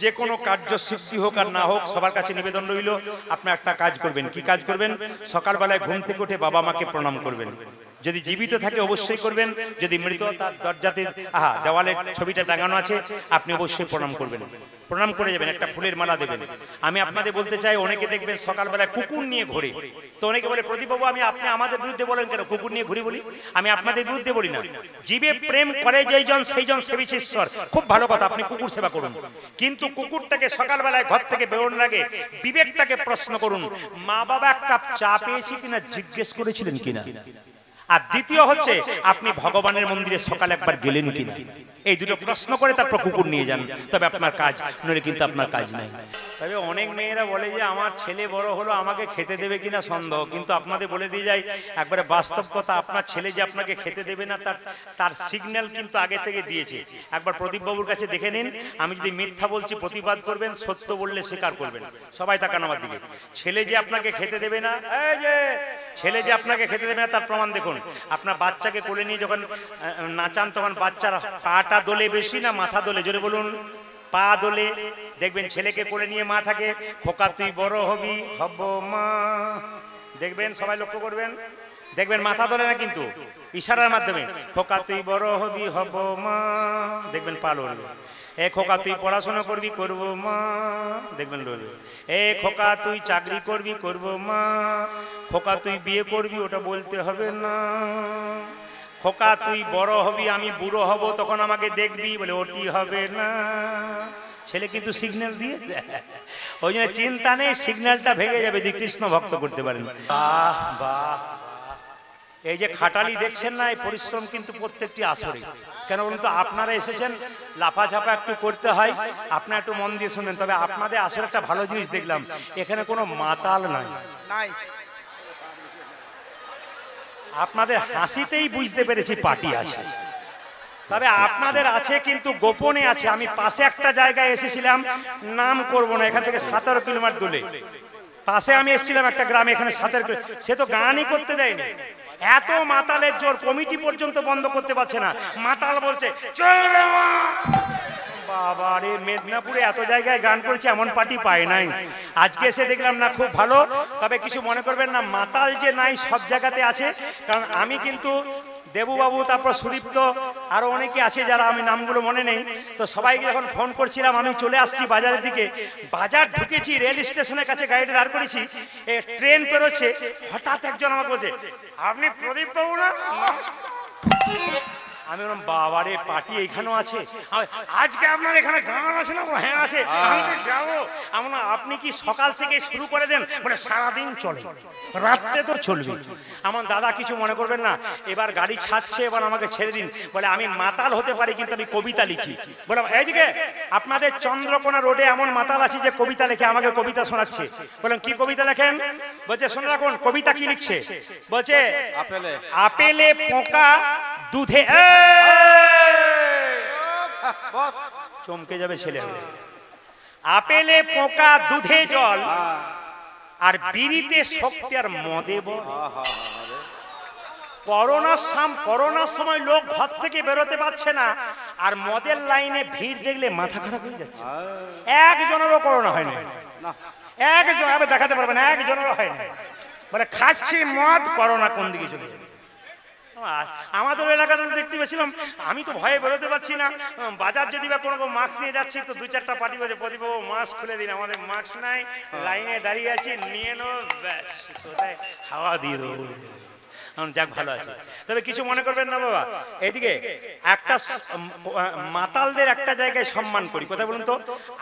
যে কোনো কার্য সিদ্ধি হোক আর না হোক সবার কাছে নিবেদন রইল। আপনি একটা কাজ করবেন। কি কাজ করবেন? সকালবেলায় ঘুম থেকে উঠে বাবা মাকে প্রণাম করবেন। যদি জীবিত থাকে অবশ্যই করবেন। যদি মৃত তার দরজাতে আহা দেওয়ালের ছবিটা টাঙানো আছে আপনি অবশ্যই প্রণাম করবেন। প্রণাম করে যাবেন একটা ফুলের মালা দেবেন। আমি আপনাদের বলতে চাই অনেকে দেখবেন সকালবেলায় কুকুর নিয়ে ঘোরে। তো অনেকে বলে প্রদীপবাবু আমি আপনি আমাদের বিরুদ্ধে বলেন কেন? কুকুর নিয়ে ঘুরি বলি? আমি আপনাদের বিরুদ্ধে বলি না। জীবে প্রেম করে যেই জন সেই জন সেবিছে ঈশ্বর খুব ভালো কথা আপনি কুকুর সেবা করুন। কিন্তু কুকুরটাকে সকালবেলায় ঘর থেকে বেরোনোর আগে বিবেকটাকে প্রশ্ন করুন। মা বাবা এক কাপ চা পেয়েছি কিনা জিজ্ঞেস করেছিলেন কিনা আর দ্বিতীয় হচ্ছে আপনি ভগবানের মন্দিরে সকালে একবার গেলেন কিনা? এই দুটো প্রশ্ন করে তারপর কুকুর নিয়ে যান। তবে আপনার কাজ নইলে কিন্তু আপনার কাজ নাই। তবে অনেক মেয়েরা বলে যে আমার ছেলে বড় হলো আমাকে খেতে দেবে কিনা সন্দেহ। কিন্তু আপনাদের বলে দিয়ে যাই একবারে বাস্তব কথা আপনার ছেলে যে আপনাকে খেতে দেবে না তার তার সিগন্যাল কিন্তু আগে থেকে দিয়েছে। একবার প্রদীপবাবুর কাছে দেখে নিন। আমি যদি মিথ্যা বলছি প্রতিবাদ করবেন সত্য বললে স্বীকার করবেন। সবাই তাকান আমার দিকে। ছেলে যে আপনাকে খেতে দেবে না এই যে ছেলে যে আপনাকে খেতে দেবে না তার প্রমাণ দেখুন। আপনার বাচ্চাকে কোলে নিয়ে যখন নাচান তখন বাচ্চার পাটা দোলে বেশি না মাথা দোলে? জোরে বলুন। পা দোলে। দেখবেন ছেলেকে কোলে নিয়ে মা থাকে, খোকা তুই বড় হবি হব মা। দেখবেন সবাই লক্ষ্য করবেন? দেখবেন মাথা দোলে না কিন্তু? ইশারার মাধ্যমে, খোকা তুই বড় হবি হব মা। দেখবেন পা লড়বে এ খোকা তুই পড়াশোনা করবি, করব মা। দেখবেন লড়বে এ খোকা তুই চাকরি করবি, করব মা। খোকা তুই বিয়ে করবি, ওটা বলতে হবে না। খোকা, তুই বড় হবি, আমি বুড়ো হব, তখন আমাকে দেখবি, বলে, ওটি হবে না। ছেলে কিন্তু সিগন্যাল দিয়ে ওই জন্য চিন্তা নেই সিগন্যালটা ভেঙে যাবে, যদি কৃষ্ণ ভক্ত করতে পারেন। বাহ বাহ। এই যে খাটালি দেখছেন না, এই পরিশ্রম কিন্তু প্রত্যেকটি আসরে। কেন বলুন তো, আপনারা এসেছেন, লাফাঝাপা একটু করতে হয়, আপনারা একটু মন দিয়ে শুনেন তবে আপনাদের আসলে একটা ভালো জিনিস দেখলাম, এখানে কোনো মাতাল নাই। আপনাদের হাসিতেই বুঝতে পেরেছি পার্টি আছে। তবে আপনাদের আছে কিন্তু গোপনে আছে। আমি পাশে একটা জায়গায় এসেছিলাম, নাম করব না, এখান থেকে সতেরো কিলোমিটার দূরে। পাশে আমি এসেছিলাম একটা গ্রামে, এখানে সতেরো সে তো গানই করতে দেয়নি। এত মাতালের জোর কমিটি পর্যন্ত বন্ধ করতে পারছে না। মাতাল বলছে চলবে মা বাবা মেদিনীপুরে এত জায়গায় গান করেছে, এমন পার্টি পায় নাই। আজকে এসে দেখলাম না, খুব ভালো। তবে কিছু মনে করবেন না, মাতাল যে নাই, সব জায়গাতে আছে। কারণ আমি কিন্তু দেবুবাবু, তারপর সুদীপ্ত, আরও অনেকে আছে যারা আমি নামগুলো মনে নেই। তো সবাইকে যখন ফোন করছিলাম, আমি চলে আসছি বাজারের দিকে। বাজার ঢুকেছি, রেল স্টেশনের কাছে গাড়িটা দাঁড় করেছি। এ ট্রেন পেরোচ্ছে, হঠাৎ একজন আমাকে বলছে, আপনি প্রদীপ বাবু না? আমি বললাম বাবারে পার্টি এখানেও আছে? আজকে আপনার এখানে গান আছে না? হ্যাঁ আছে। আমি তো যাব। আমরা আপনি কি সকাল থেকে শুরু করে দেন? বলে সারাদিন চলে। রাত্রে তো চলবে। আমার দাদা কিছু মনে করবেন না। এবার গাড়ি ছাড়ছে এবার আমাকে ছেড়ে দিন। বলে আমি মাতাল হতে পারি কিন্তু আমি কবিতা লিখি। বলে এইদিকে আপনাদের চন্দ্রকোনা রোডে এমন মাতাল আছে যে কবিতা লেখে আমাকে কবিতা শোনাচ্ছে। বললাম কি কবিতা লেখেন? বলছে শুনে রাখুন কবিতা কি লিখছে? বলছে আপেলে। পোকা দুধে চমকে যাবে ছেলে আপেলে পোকা, দুধে জল, আর বিড়িতে শক্তি আর মদে করোনার সাম করোনার সময় লোক ঘর থেকে বেরোতে পারছে না, আর মদের লাইনে ভিড় দেখলে মাথা খারাপ হয়ে যাচ্ছে। একজনেরও করোনা হয়নি। একজন আমি দেখাতে পারবেন একজনেরও হয়নি। মানে খাচ্ছি মদ, করোনা কোন দিকে চলে যাবে? আমাদের এলাকাতে দেখতে পেয়েছিলাম, আমি তো ভয়ে বেরোতে পারছি না। বাজার যদি বা কোনো মাস্ক নিয়ে যাচ্ছি, তো দু চারটা পার্টি বাজে প্রদীপ মাস্ক খুলে দিন, আমাদের মাস্ক নাই, লাইনে দাঁড়িয়ে আছি, নিয়ে নো ব্যাস। কোথায়? হাওয়া দিয়ে দেবো। এখন যাক ভালো আছে। তবে কিছু মনে করবেন না বাবা? এইদিকে একটা মাতালদের একটা জায়গায় সম্মান করি। কোথায় বলুন তো?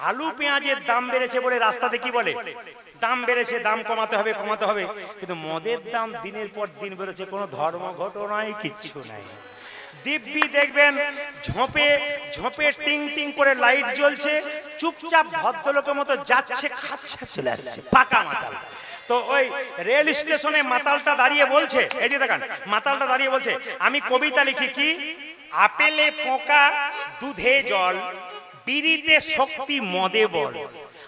আলু পেঁয়াজের দাম বেড়েছে বলে রাস্তাতে কি বলে। দাম বেড়েছে দাম কমাতে হবে। কমাতে হবে। কিন্তু মদের দাম দিনের পর দিন বেড়েছে কোনো ধর্ম ঘটনায় কিচ্ছু নাই। দিব্যি দেখবেন ঝোপে ঝোপে টিং টিং করে লাইট জ্বলছে। চুপচাপ ভদ্রলোকের মতো যাচ্ছে খাচ্ছে চলে আসছে। পাকা মাতাল। তো ওই রেল স্টেশনে মাতালটা দাঁড়িয়ে বলছে, এই যে দেখান, মাতালটা দাঁড়িয়ে বলছে, আমি কবিতা লিখি কি? আপেলে পোকা, দুধে জল, বিড়িতে শক্তি মদে বল।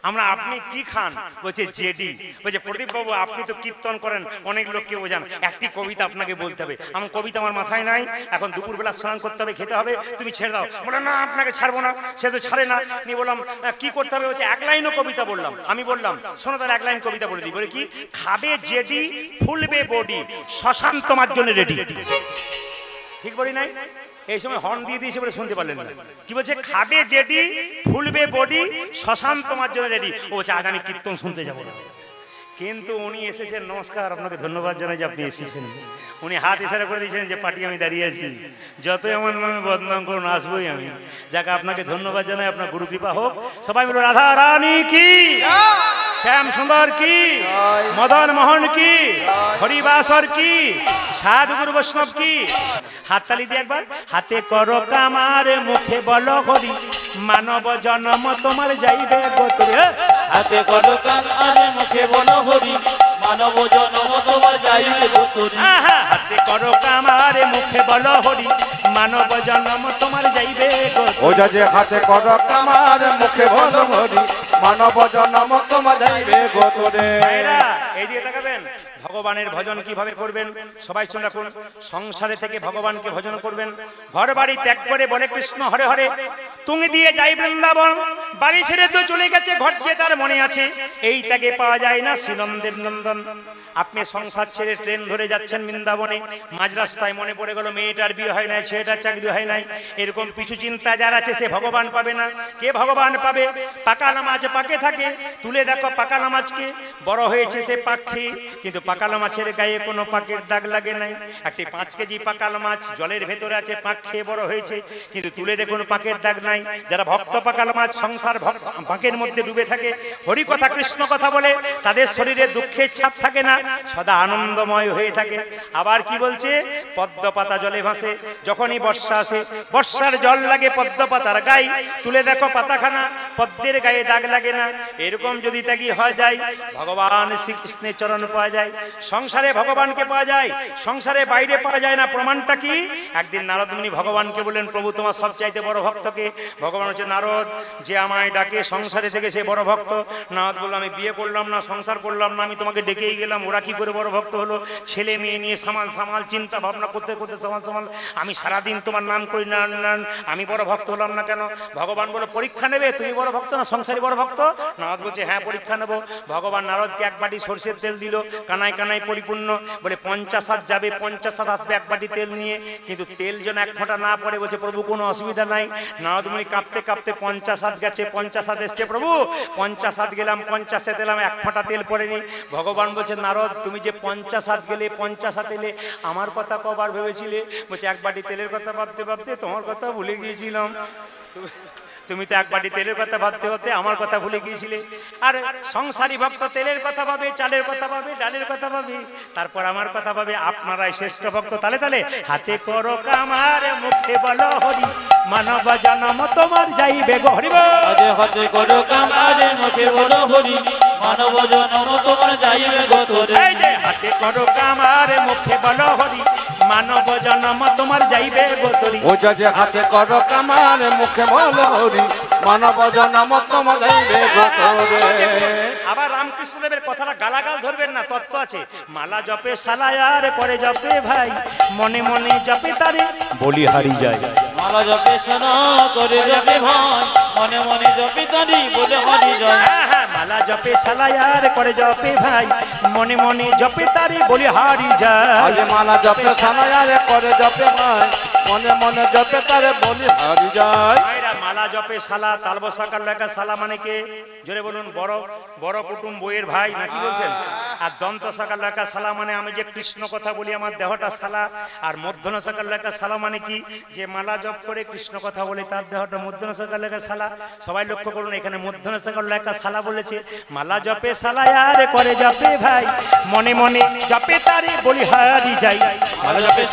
আমরা আপনি কি খান? বলছে জেডি। বলছে প্রদীপ বাবু আপনি তো কীর্তন করেন অনেক লোককে বোঝান একটি কবিতা আপনাকে বলতে হবে। আমার কবিতা আমার মাথায় নাই। এখন দুপুরবেলা স্নান করতে হবে খেতে হবে। তুমি ছেড়ে দাও। বলে না আপনাকে ছাড়বো না। সে তো ছাড়ে না। নিয়ে বললাম "আহ, কি করতে হবে? বলছে এক লাইনও কবিতা বললাম। আমি বললাম শোনো তাহলে এক লাইন কবিতা বলে দিই। বলে কি খাবে জেডি ফুলবে বডি শ্মশান তোমার জন্য রেডি ঠিক বলি নাই? এই সময় হর্ন দিয়ে দিয়েছে বলে শুনতে পারলেন না। কি বলছে? খাবে যেটি ফুলবে বডি শ্মশান তোমার জন্য রেডি ও বলছে আগামী কীর্তন শুনতে যাব না। কিন্তু উনি এসেছেন নমস্কার আপনাকে ধন্যবাদ জানাই যে আপনি এসেছেন। উনি হাত ইশারা করে দিয়েছেন যে পার্টি আমি দাঁড়িয়ে আছি। যতই আমার নামে বদনাম করুন আসবোই আমি। যাকে আপনাকে ধন্যবাদ জানাই আপনার গুরু কৃপা হোক। সবাই মিলে রাধা রানী কি? শ্যাম সুন্দর কি? মদন মোহন কি? হরিবাসর কি? সাধু গুরু বৈষ্ণব কি? হাততালি দিয়ে একবার। হাতে করো কামার মুখে বলো হরি। মানব জন্ম তোমার যাইবে গোত্রে। হাতে কলো কান আরে মুখে বলো হরি মানব জনম তোমার যাইবে হাতে করো কামার মুখে বলো হরি মানব জনম তোমার যাইবে ওজা যে হাতে কর কামার মুখে বল হরি মানব জনম তোমার যাইবে গোতরে এই দিকে তাকাবেন। ভগবানের ভজন কীভাবে করবেন? সবাই শুনে রাখুন, সংসারে থেকে ভগবানকে ভজন করবেন। ঘর বাড়ি ত্যাগ করে বলে কৃষ্ণ হরে হরে। তুমি দিয়ে যাই বৃন্দাবন, বাড়ি ছেড়ে তো চলে গেছে ঘর যে তার মনে আছে। এই ত্যাগে পাওয়া যায় না শ্রীনন্দের নন্দন আপনি সংসার ছেড়ে ট্রেন ধরে যাচ্ছেন বৃন্দাবনে। মাঝ রাস্তায় মনে পড়ে গেল মেয়েটার বিয়ে হয় নাই, ছেলেটার চাকরি হয় নাই। এরকম কিছু চিন্তা যার আছে সে ভগবান পাবে না। কে ভগবান পাবে? পাকা নামাজ পাকে থাকে। তুলে দেখো পাকা নামাজকে। বড় হয়েছে সে পাখি, কিন্তু পাকাল মাছের গায়ে, কোনো পাকের দাগ লাগে নাই। একটি পাঁচ কেজি পাকালো মাছ জলের ভেতরে আছে, পাক খেয়ে বড় হয়েছে। কিন্তু তুলে দেখুন পাকের দাগ নাই। যারা ভক্ত পাকালো মাছ সংসার পাকের মধ্যে ডুবে থাকে। হরি কথা কৃষ্ণ কথা বলে, তাদের শরীরে দুঃখের ছাপ থাকে না, সদা আনন্দময় হয়ে থাকে। আবার কি বলছে? পদ্ম পাতা জলে ভাসে, যখনই বর্ষা আসে, বর্ষার জল লাগে পদ্ম পাতার গায়ে। তুলে দেখো পাতাখানা, পদ্মের গায়ে দাগ লাগে না। এরকম যদি ত্যাগী হওয়া যায়, ভগবান শ্রীকৃষ্ণের চরণ পাওয়া যায়, সংসারে ভগবানকে পাওয়া যায়, সংসারে বাইরে পাওয়া যায় না, প্রমাণটা কি? একদিন নারদ মুনি ভগবানকে বললেন, প্রভু, তোমার সবচাইতে বড় ভক্তকে? ভগবান হচ্ছে নারদ, যে আমায় ডাকে, সংসারে থেকে সে বড় ভক্ত। নারদ বলল, আমি বিয়ে করলাম না, সংসার করলাম না, আমি তোমাকে ডেকেই গেলাম। ওরা কি করে বড় ভক্ত হলো? ছেলে মেয়ে নিয়ে সামাল সামাল, চিন্তা ভাবনা করতে করতে সমান সমান আমি সারাদিন তোমার নাম করি না না, আমি বড় ভক্ত হলাম না কেন? ভগবান বলো পরীক্ষা নেবে তুমি বড় ভক্ত না সংসারী বড় ভক্ত? নারদ বলছে হ্যাঁ পরীক্ষা নেব। ভগবান নারদকে এক বাটি সর্ষের তেল দিল কানায় কানায় পরিপূর্ণ। বলে পঞ্চাশ হাত যাবে পঞ্চাশ হাত আসবে এক বাটি তেল নিয়ে। কিন্তু তেল যেন এক ফোঁটা না পড়ে বলছে প্রভু কোনো অসুবিধা নাই। নারদমণি কাঁপতে কাঁপতে পঞ্চাশ হাত গেছে পঞ্চাশ হাত এসছে প্রভু পঞ্চাশ হাত গেলাম পঞ্চাশে এলাম এক ফোঁটা তেল পড়েনি। ভগবান বলছে নারদ তুমি যে পঞ্চাশ হাত গেলে পঞ্চাশ হাত এলে আমার কথা কবার ভেবেছিলে? বলছে এক বাটি তেলের কথা ভাবতে ভাবতে তোমার কথা ভুলে গিয়েছিলাম। তুমি তো এক বাটি তেলের কথা ভাবতে ভাবতে আমার কথা ভুলে গিয়েছিলে। আর সংসারী ভক্ত তেলের কথা ভাবে চালের কথা ভাবে ডালের কথা ভাবে। তারপর আমার কথা ভাবে আপনারাই শ্রেষ্ঠ ভক্ত। তালে তালে হাতে করো কামার মুখে বলো হরি। মানব জনম তোমার যাইবে হরি হাতে করো কাম আজে মুখে বলো হরি। মানব জনম তোমার যাইবে হাতে করো কামার মুখে বলো হরি। মানব জনম তোমার যাইবে গোতরি ও যে হাতে কর কামার মুখে বল মানব জনম তোমার যাইবে গোতরে আবার রামকৃষ্ণদেবের কথাটা গালাগাল ধরবেন না তত্ত্ব আছে। মালা জপে সালায়ার পরে জপে ভাই মনে মনে জপে তারে বলি হারি যায়। মালা জপে সোনা করে জপে ভাই মনে মনে জপে তারি বলে হরি জয় হ্যাঁ হ্যাঁ মালা জপে সালায়ার করে জপে ভাই মনে মনে জপে তারে বলি হারি যায়। মালা জপে সানায়ারে করে জপে ভাই মনে মনে জপে তারে বলি হারি যায়। ভাইরা মালা জপে সালা তালবসাকার লেখা সালা মানে কে? জোরে বলুন বড় বড় কুটুম বইয়ের ভাই নাকি বলছেন? আর দন্ত সাকার লেখা সালা মানে আমি যে কৃষ্ণ কথা বলি আমার দেহটা সালা আর মধ্যন সাকার লেখা সালা মানে কি? যে মালা জপ করে কৃষ্ণ কথা বলে তার দেহটা মধ্যন সাকার লেখা শালা। সবাই লক্ষ্য করুন এখানে মধ্যন সাকার লেখা শালা বলেছে। মালা জপে সালা আরে করে জপে ভাই। মনে মনে জপে তারে বলি হারি যাই মালা জপে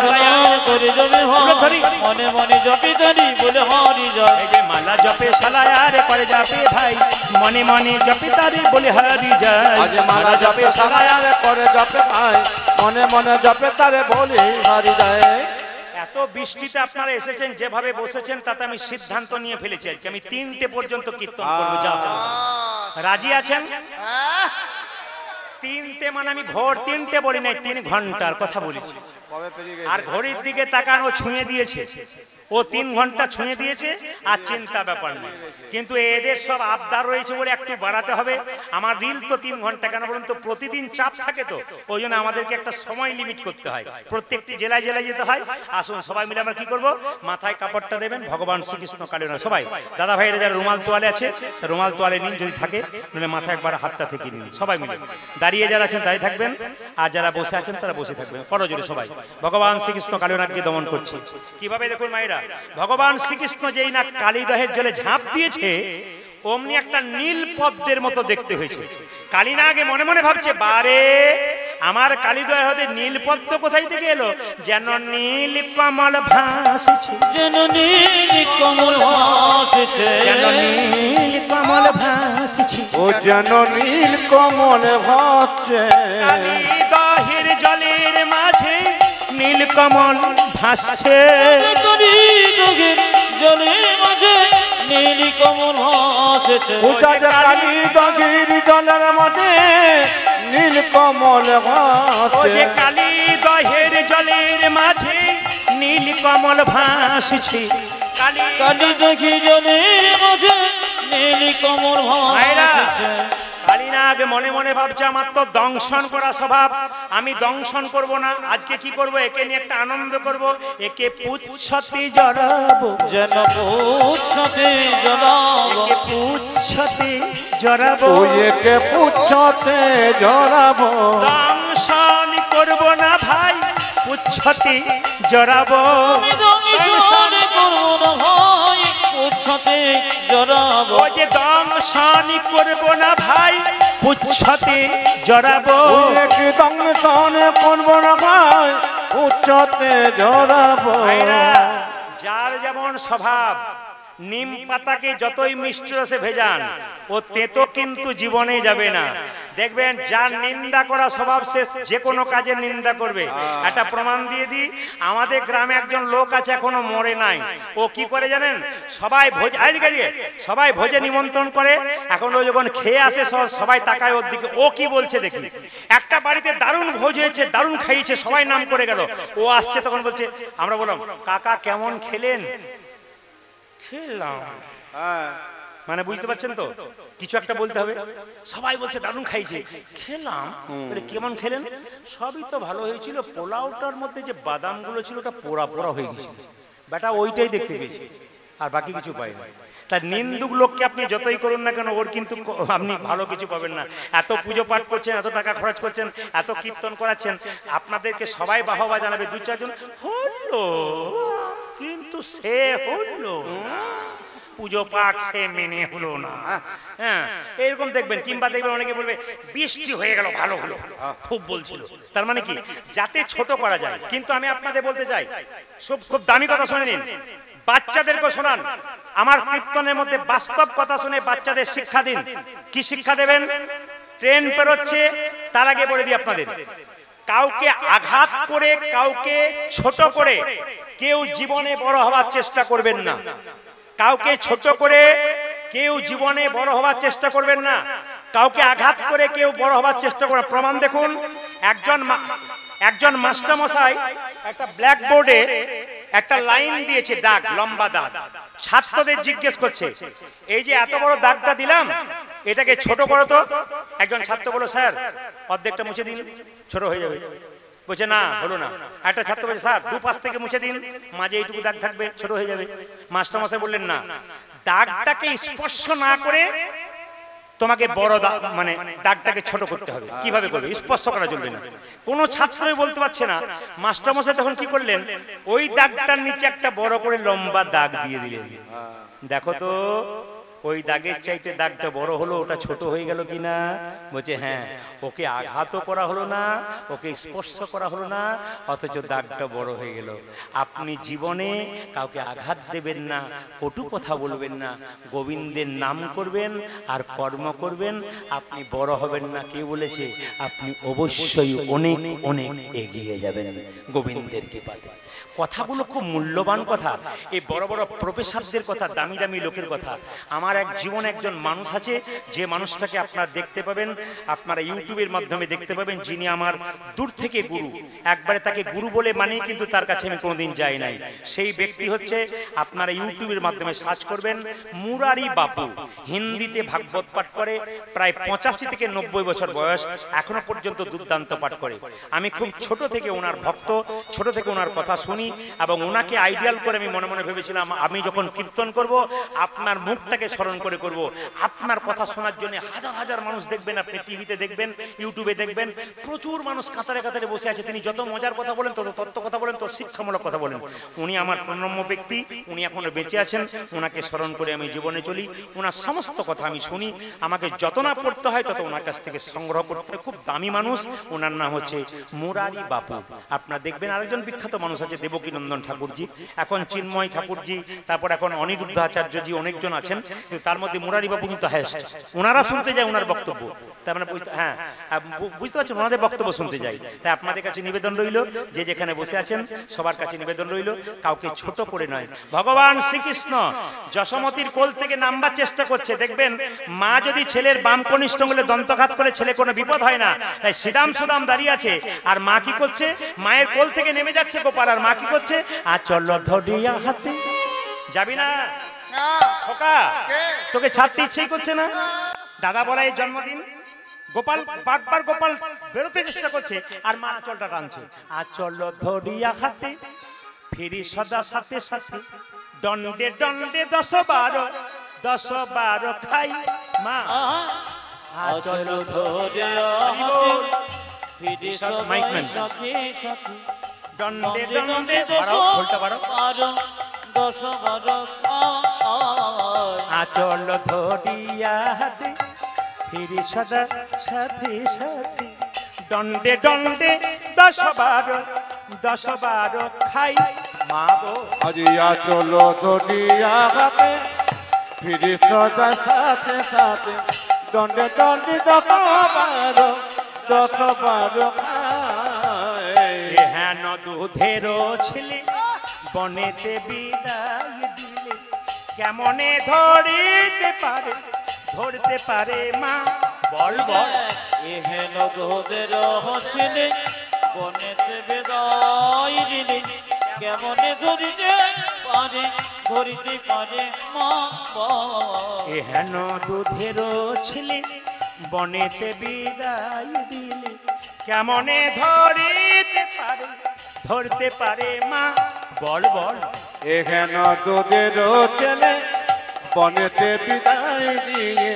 করে জপে তুলে মনে মনে জপে তারি বলে হরি জয়। যে মালা জপে সালায়ার করে যাবে ভাই। মনে মনে জপে তারে বলে হারি যায় আজ মালা জপে সানায়ারে করে জপে ভাই। মনে মনে জপে তারে বলি হারি যায় এত বৃষ্টিতে আপনারা এসেছেন যেভাবে বসেছেন তাতে আমি সিদ্ধান্ত নিয়ে ফেলেছি আজকে। আমি তিনটে পর্যন্ত কীর্তন করব যা রাজি আছেন? তিনটে মানে আমি ভোর তিনটে বলি নাই তিন ঘণ্টার কথা বলেছি। আর ঘড়ির দিকে তাকানো ছুঁয়ে দিয়েছে। ও তিন ঘণ্টা ছুঁয়ে দিয়েছে আর চিন্তা ব্যাপার নয়। কিন্তু এদের সব আবদার রয়েছে বলে একটু বাড়াতে হবে। আমার রিল তো তিন ঘণ্টা কেন বলুন তো? প্রতিদিন চাপ থাকে তো। ওই জন্য আমাদেরকে একটা সময় লিমিট করতে হয়। প্রত্যেকটি জেলায় জেলায় যেতে হয়। আসুন সবাই মিলে আমরা কি করব? মাথায় কাপড়টা দেবেন ভগবান শ্রীকৃষ্ণ কালী সবাই দাদা ভাইয়েরা যারা রুমাল তোয়ালে আছে, রুমাল তোয়ালে নিন যদি থাকে, নইলে মাথায় একবার হাতটা থেকে নিন। সবাই মিলে। দাঁড়িয়ে যারা আছেন দাঁড়িয়ে থাকবেন। আর যারা বসে আছেন তারা বসে থাকবেন। করজোরে সবাই। ভগবান শ্রীকৃষ্ণ কালীনাথকে দমন করছে। কীভাবে দেখুন মায়েরা? ভগবান শ্রীকৃষ্ণ যেই না কালীদহের জলে ঝাঁপ দিয়েছে অমনি একটা নীল পদ্মের মতো দেখতে হয়েছে। কালীনা আগে মনে মনে ভাবছে বারে আমার কালীদয় হতে নীল পদ্ম কোথায় থেকে এলো? যেন নীল কমল ভাসছে। যেন নীল কমল ভাসছে। যেন নীল কমল ভাসছে। ও যেন নীল কমলে ভাসছে। নীল কমল ভাসছে। মাঝে নীল কমল ভাসেছে। পূজা যে কালী দগির জলের মাঝে নীল কমল ও যে ভাসে কালী দহের জলের মাঝে নীল কমল ভাসছে। কালী কালি জলের মাঝে নীল কমল ভাইরা ভাসেছে কালীনাগ মনে মনে ভাবছে আমার তো দংশন করা স্বভাব। আমি দংশন করব না আজকে কি করব? একে নিয়ে একটা আনন্দ করব। একে পুচ্ছতে জড়াবো। যেন পুচ্ছতে জলাব একে পুচ্ছতে জড়াবো। একে পুচ্ছতে জড়াবো। দংশন করব না ভাই পুচ্ছতে জড়াবো। আমি দংশন করব না ভাই। পুচ্ছতে জড়াব। ও যে দংশন করব না ভাই পুচ্ছতে জড়াব। দংশনে করব না ভাই উচ্চতে জড়াব। যার যেমন স্বভাব নিম পাতাকে যতই মিষ্টি রসে ভেজান, ও তেতো কিন্তু জীবনে যাবে না। দেখবেন, যার নিন্দা করা স্বভাব সে যে কোনো কাজে নিন্দা করবে। একটা প্রমাণ দিয়ে দিই, আমাদের গ্রামে একজন লোক আছে, এখনও মরে নাই। ও কি করে জানেন? সবাই ভোজ আজকে সবাই ভোজে নিমন্ত্রণ করে। এখন ও যখন খেয়ে আসে সবাই তাকায় ওর দিকে। ও কি বলছে দেখি? একটা বাড়িতে দারুণ ভোজ হয়েছে, দারুণ খাইয়েছে, সবাই নাম করে গেল। ও আসছে তখন বলছে, আমরা বললাম, কাকা, কেমন খেলেন? খেলাম। হ্যাঁ। মানে বুঝতে পারছেন তো? কিছু একটা বলতে হবে। সবাই বলছে দারুণ খাইছে। খেলাম। বলে কেমন খেলেন? সবই তো ভালো হয়েছিল। পোলাওটার মধ্যে যে বাদামগুলো ছিল ওটা পোড়া পোড়া হয়ে গেছিল। বেটা ওইটাই দেখতে পেয়েছি। আর বাকি কিছু পাই তার নিন্দুক লোককে আপনি যতই করুন না কেন, ওর কিন্তু আপনি ভালো কিছু পাবেন না। এত পুজো পাঠ করছেন, এত টাকা খরচ করছেন, এত কীর্তন করাচ্ছেন, আপনাদেরকে সবাই বাহবা জানাবে, দু চারজন, হলো, কিন্তু সে হলো। পুজো পাঠ সে মেনে হলো না। হ্যাঁ এরকম দেখবেন, কিংবা দেখবেন অনেকে বলবে, বৃষ্টি হয়ে গেল, ভালো হলো। খুব বলছিল। তার মানে কি? যাতে ছোট করা যায়। কিন্তু আমি আপনাদের বলতে চাই খুব খুব দামি কথা শুনে নিন বাচ্চাদেরকে শোনান। আমার কীর্তনের মধ্যে বাস্তব কথা শুনে বাচ্চাদের শিক্ষা দিন। কি শিক্ষা দেবেন? ট্রেন পেরোচ্ছে, তার আগে বলে দিই আপনাদের। কাউকে আঘাত করে, কাউকে ছোট করে কেউ জীবনে বড় হওয়ার চেষ্টা করবেন না। কাউকে ছোট করে কেউ জীবনে বড় হওয়ার চেষ্টা করবেন না। কাউকে আঘাত করে কেউ বড় হওয়ার চেষ্টা করে প্রমাণ দেখুন, একজন একজন মাস্টার মশাই একটা ব্ল্যাকবোর্ডে একটা লাইন দিয়েছে দাগ লম্বা দাগ। ছাত্রদের জিজ্ঞেস করছে এই যে এত বড় দাগটা দিলাম এটাকে ছোট করো তো। একজন ছাত্র বলো স্যার অর্ধেকটা মুছে দিন ছোট হয়ে যাবে। বলছে না হলো না একটা ছাত্র বলছে স্যার দু পাশ থেকে মুছে দিন মাঝে এইটুকু দাগ থাকবে ছোট হয়ে যাবে। মাস্টার মশাই বললেন না দাগটাকে স্পর্শ না করে তোমাকে বড় মানে দাগটাকে ছোট করতে হবে। কীভাবে করবে? স্পর্শ করা চলবে না। কোনো ছাত্রই বলতে পারছে না। মাস্টারমশাই তখন কি করলেন? ওই দাগটার নিচে একটা বড় করে লম্বা দাগ দিয়ে দিলেন। দেখো তো ওই দাগের চাইতে দাগটা বড় হলো, ওটা ছোট হয়ে গেল কিনা? বলছে হ্যাঁ ওকে আঘাতও করা হলো না, ওকে স্পর্শ করা হলো না, অথচ দাগটা বড় হয়ে গেল। আপনি জীবনে কাউকে আঘাত দেবেন না, কটু কথা বলবেন না, গোবিন্দের নাম করবেন আর কর্ম করবেন, আপনি বড় হবেন না। কে বলেছে? আপনি অবশ্যই অনেক অনেক এগিয়ে যাবেন গোবিন্দের কৃপাতে। কথাগুলো খুব মূল্যবান কথা। এই বড় বড় প্রফেসরদের কথা, দামি দামি লোকের কথা। আমার এক জীবনে একজন মানুষ আছে, যে মানুষটাকে আপনারা দেখতে পাবেন, আপনারা ইউটিউবের মাধ্যমে দেখতে পাবেন, যিনি আমার দূর থেকে গুরু। একবারে তাকে গুরু বলে মানেই কিন্তু তার কাছে আমি কোনোদিন যাই নাই। সেই ব্যক্তি হচ্ছে, আপনারা ইউটিউবের মাধ্যমে সার্চ করবেন, মুরারি বাপু। হিন্দিতে ভাগবত পাঠ করে, প্রায় পঁচাশি থেকে নব্বই বছর বয়স, এখনও পর্যন্ত দুর্দান্ত পাঠ করে। আমি খুব ছোট থেকে ওনার ভক্ত, ছোট থেকে ওনার কথা শুনি এবং ওনাকে আইডিয়াল করে আমি মনে মনে ভেবেছিলাম, আমি যখন কীর্তন করব, আপনার মুখটাকে স্মরণ করে করব। আপনার কথা শোনার জন্য হাজার হাজার মানুষ দেখবেন, আপনি টিভিতে দেখবেন ইউটিউবে দেখবেন, প্রচুর মানুষ কাতারে কাতারে বসে আছে। তিনি যত মজার কথা বলেন, তত তত্ত্ব কথা বলেন, তত শিক্ষামূলক কথা বলেন। উনি আমার প্রণম্য ব্যক্তি, উনি এখনও বেঁচে আছেন। ওনাকে স্মরণ করে আমি জীবনে চলি। ওনার সমস্ত কথা আমি শুনি। আমাকে যত না পড়তে হয়, তত ওনার কাছ থেকে সংগ্রহ করতে খুব দামি মানুষ। ওনার নাম হচ্ছে মুরারি বাপু। আপনার দেখবেন আরেকজন বিখ্যাত মানুষ আছে দেবকীনন্দন ঠাকুরজি, এখন চিন্ময় ঠাকুরজি, তারপর এখন অনিরুদ্ধ আচার্যজি অনেকজন আছেন, কিন্তু তার মধ্যে মুরারি বাবু কিন্তু হায়েস্ট। ওনারা শুনতে যায় ওনার বক্তব্য। তার মানে হ্যাঁ বুঝতে পারছেন, ওনাদের বক্তব্য শুনতে যাই। তাই আপনাদের কাছে নিবেদন রইল, যে যেখানে বসে আছেন, সবার কাছে নিবেদন রইল, কাউকে ছোট করে নয়। ভগবান শ্রীকৃষ্ণ যশমতির কোল থেকে নামবার চেষ্টা করছে, দেখবেন মা যদি ছেলের বাম কনিষ্ঠ আঙুলে দন্তঘাত করে ছেলে কোনো বিপদ হয় না, তাই সিদাম সুদাম দাঁড়িয়ে আছে। আর মা কি করছে? মায়ের কোল থেকে নেমে যাচ্ছে গোপাল, আর মা কি করছে আর চল ধরিয়া হাতে। যাবি না? খোকা তোকে ছাড়তে ইচ্ছেই করছে না। দাদা বলাই জন্মদিন গোপাল বারবার গোপাল বেরোতে চেষ্টা করছে আর মা আঁচলটা টানছে। আঁচল ধরিয়া হাতে ফিরি সদা সাথে সাথে। দণ্ডে দণ্ডে দশ বারো দশ বারো খাই মা। আচল ধরে ফিরে মাইক সবাই ম্যান। সাথে সাথে। দণ্ডে দণ্ডে দশ দশ বারো খায়। আচল ধরিয়া হাতে ফিরি সদা সাথে সাথে দণ্ডে দণ্ডে দশ বারো দশ বারো খাই মা গো আজিয়া চলো ধরিয়া হাতে ফিরি সদা সাথে সাথে দণ্ডে দণ্ডে দশ বারো দশ বারো খায়। হেন দুধের ছেলে বনেতে বিদায় দিলে। কেমনে ধরিতে পারে ধরতে পারে মা? বল বল। এহেন গোদের হসিলে বনেতে বেদায় দিলে। কেমনে ধরিতে পারে ধরিতে পারে মা? বল। এ হেন দুধের ছেলে বনেতে বিদায় দিলে। কেমনে ধরিতে পারে ধরতে পারে মা। বল বল। এখান তোদের ছেলে বনেতে বিদায় দিয়ে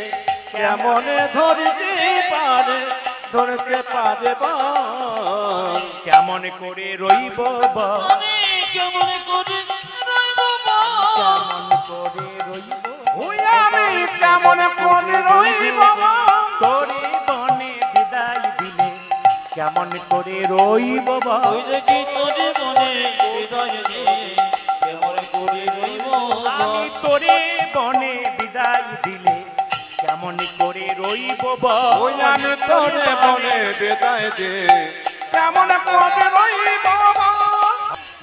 কেমনে ধরতে পারে ধরতে পারে বল কেমন করে রইব বল কেমন করে? কেমন করে রইব? ওই আমি কেমন করে রইব তোরে কেমন করে রইব ওই দেখি তোরে মনে হৃদয় দিয়ে কেমন করে রইব আমি তোরে বনে বিদায় দিলে কেমন করে রইব ওই আমি তোরে মনে বেদায় দে কেমন করে রইব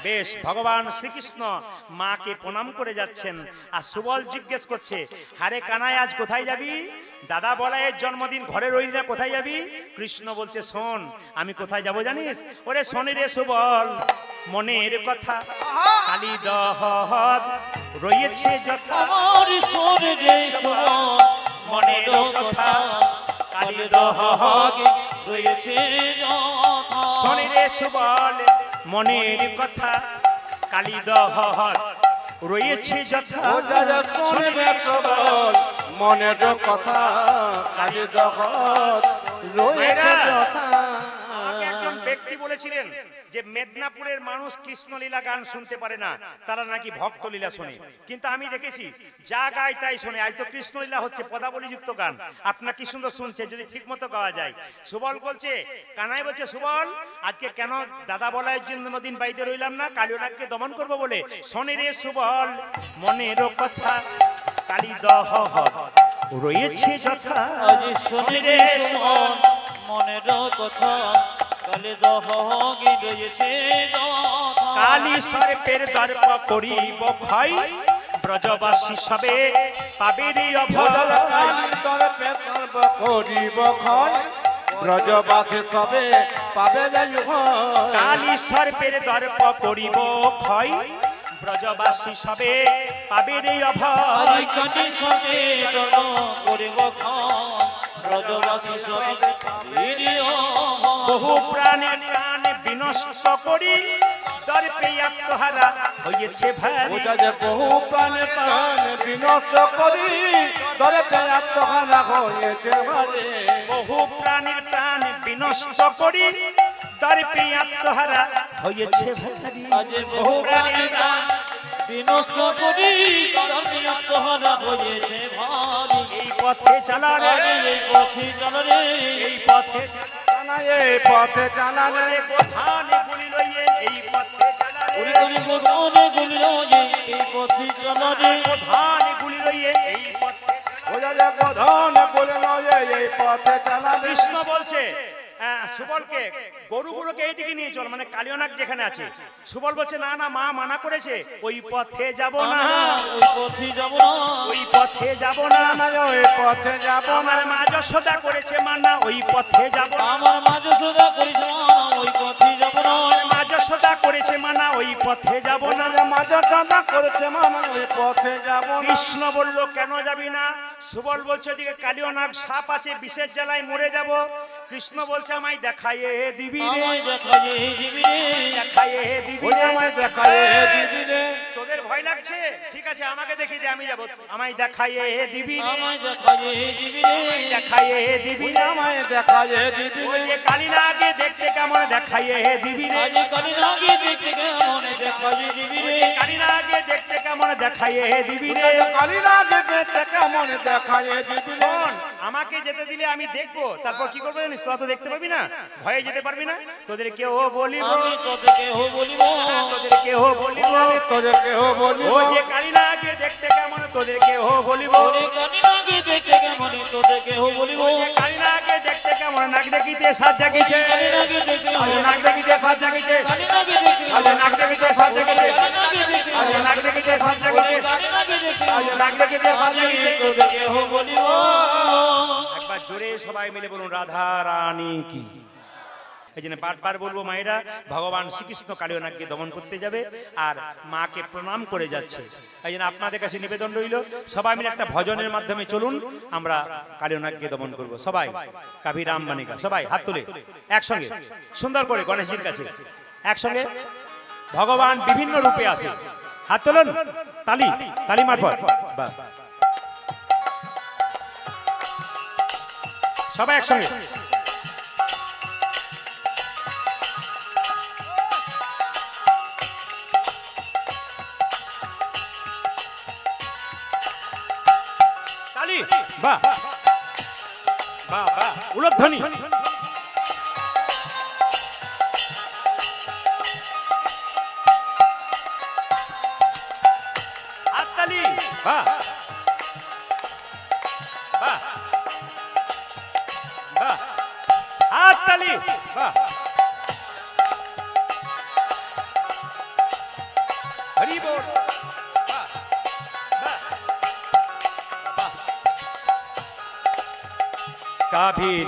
বেশ ভগবান শ্রীকৃষ্ণ মাকে প্রণাম করে যাচ্ছেন আর সুবল জিজ্ঞেস করছে হারে কানায় আজ কোথায় যাবি? দাদা বলায়ের জন্মদিন ঘরে রইলি না কোথায় যাবি? কৃষ্ণ বলছে শোন আমি কোথায় যাব জানিস? ওরে শনি রে সুবল মনের কথা। কালী দহদ রয়েছে যথা। রে মনের কথা। কালী আগে রয়েছে যথা। শনিরে সুবল মনের কথা। কালী দহদ রয়েছে যথা। শোনে প্রবল মনের কথা কাজে জগৎ রয়েছে ব্যক্তি বলেছিলেন যে মেদিনীপুরের মানুষ কৃষ্ণলীলা গান শুনতে পারে না, তারা নাকি ভক্তলীলা শোনে। কিন্তু আমি দেখেছি, যা গায় তাই শোনে। আজ তো কৃষ্ণলীলা হচ্ছে পদাবলীযুক্ত গান। আপনার কি সুন্দর শুনছে যদি ঠিক মতো গাওয়া যায়। সুবল বলছে, কানাই বলছে, সুবল, আজকে কেন দাদা বলায় জন্মদিন বাড়িতে রইলাম না? কালিওনাথকে দমন করব বলে? শনি রে সুবল, মনের কথা কালী দহ, রয়েছে যথা। মনের কথা কালে সর্পের দর্প করিব ক্ষয় ব্রজবাসী সবে। পাবে রে অভয় তরে পেতর্ব করিব ক্ষয় ব্রজবাসী সবে পাবে কালী সর্পের দর্প করিব ক্ষয় ব্রজবাসী সবে পাবে রে অভয় কাটি সবে দল করিব খান ব্রজবাসী সবে বহু প্রাণের প্রাণ বিনষ্ট করি দর্পে আত্মহারা হয়েছে ভারী বহু প্রাণে প্রাণ বিনষ্ট করি তরে আত্মহারা হয়েছে ভারে বহু প্রাণের প্রাণ বিনষ্ট করি দর্পে আত্মহারা হয়েছে ভারী বহু প্রাণের প্রাণ বিনষ্ট করি ধর্মী আত্মহারা হয়েছে ভারী এই পথে চলা রে। এই পথে চল রে। এই পথে জানা এই পথে জানা রে। প্রধান গুলি লইয়ে এই পথে জানা রে। গুলি গুলি গোদানে গুলি লইয়ে এই পথে জানা রে। প্রধান গুলি লইয়ে এই পথে বোঝা যায় প্রধান গুলি লইয়ে এই পথে জানা কৃষ্ণ বলছে সুবলকে গরুগুলোকে এইদিকে নিয়ে চল মানে কালিয়নাক যেখানে আছে। সুবল বলছে না না মা মানা করেছে ওই পথে যাব না। ওই পথে যাব না। ওই পথে যাব না। ওই পথে যাব আমার মা যশোদা করেছে মানা ওই পথে যাব আমার মা যশোদা করেছে ওই পথে যাব না। যশোদা করেছে মানা ওই পথে যাব না। না মাঝে করেছে মামা ওই পথে যাব না। কৃষ্ণ বলল কেন যাবি না? সুবল বলছে ওদিকে কালিয়নাগ সাপ আছে বিশেষ জেলায় মরে যাব। কৃষ্ণ বলছে আমায় দেখাইয়ে দিবি রে। দেখা যে দিবি রে। দেখাইয়ে দিবি রে। আমায় দেখায় দিদি রে। তোদের ভয় লাগছে? ঠিক আছে আমাকে দেখিয়ে দে আমি যাব। আমায় দেখাইয়ে দিবি রে। আমায় দেখা যে দিবি রে। দেখাইয়ে দিবি রে। আমায় দেখায় দিদি ওই রে কালিনাগে দেখতে কেমন দেখাইয়ে দিবি রে। আজ কালি লাগে দেখতে কেমন দেখা দিবি রে। কালিনাগে দেখতে কেমন দেখাইয়ে দিবি রে। কালীরাজে যেতে কেমন দেখায় দিদি রে। আমাকে যেতে দিলে আমি দেখব তারপর কি করব জানিস? তোরা তো দেখতে পাবি না? ভয়ে যেতে পারবি না? তোদের কেউ বলিব। তোদের কেউ বলিব। তোদের কেউ বলিব। তোদের কেউ বলিব। ও যে কালিনাগে দেখতে কেমন তোদের কেউ বলিব? ওরে কালি লাগে দেখতে কেমন তোদেরকে হো বলিব? কালিনাগে দেখতে কেমন নাক দেখিতে সাজ জাগিছে? নাক দেখিতে সাজ জাগিছে? নাক দেখিতে সাজ জাগিছে? নাক দেখিতে সাজ জাগিছে? নাক দেখিতে সাজ জাগিছে? তোদেরকে হো বলিব? একবার জোরে সবাই মিলে বলুন রাধা রানী কি? এই জন্য বারবার বলব মায়েরা, ভগবান শ্রীকৃষ্ণ কালিয়নাগকে দমন করতে যাবে আর মাকে প্রণাম করে যাচ্ছে। এই জন্য আপনাদের কাছে নিবেদন রইল, সবাই মিলে একটা ভজনের মাধ্যমে চলুন, আমরা কালিয়নাগকে দমন করব। সবাই কাভিরাম মানিকা সবাই, হাত তুলে, একসঙ্গে, সুন্দর করে গণেশজির কাছে, একসঙ্গে, ভগবান বিভিন্ন রূপে আসে হাত তুলুন, তালি তালি মারফত। সবাই একসঙ্গে। তালি বাহ বাহ বাহ উলধ্বনি হাততালি বাহ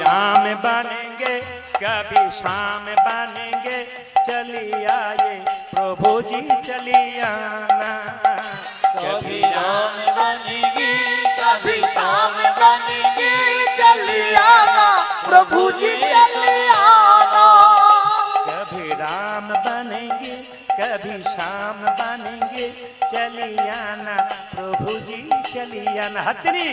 राम बनेंगे कभी शाम बनेंगे चली आए प्रभु जी चली आना। कभी राम बनेगी कभी शाम बनेगी चली आना प्रभु जी चली आना। कभी राम बनेंगे कभी शाम बनेंगे चली आना प्रभु जी चली आना। हथनी।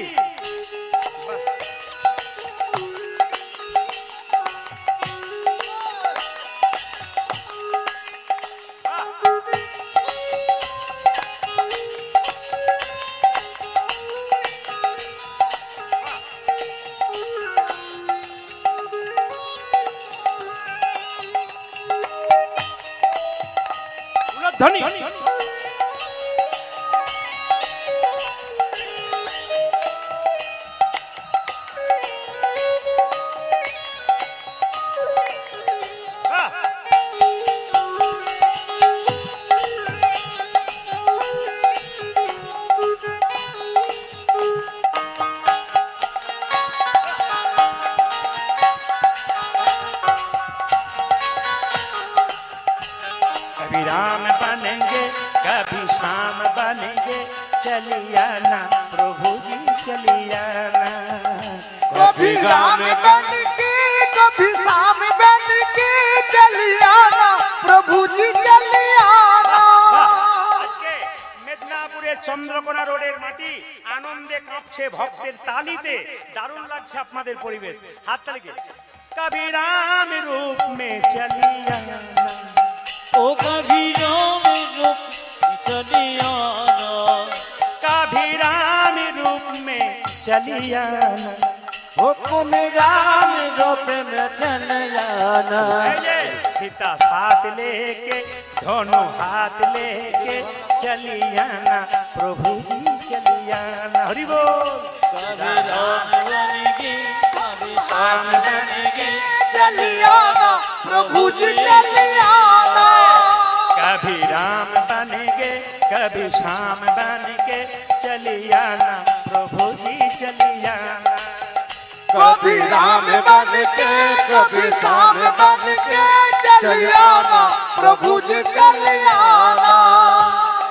चलियाना प्रभु जी चलियाना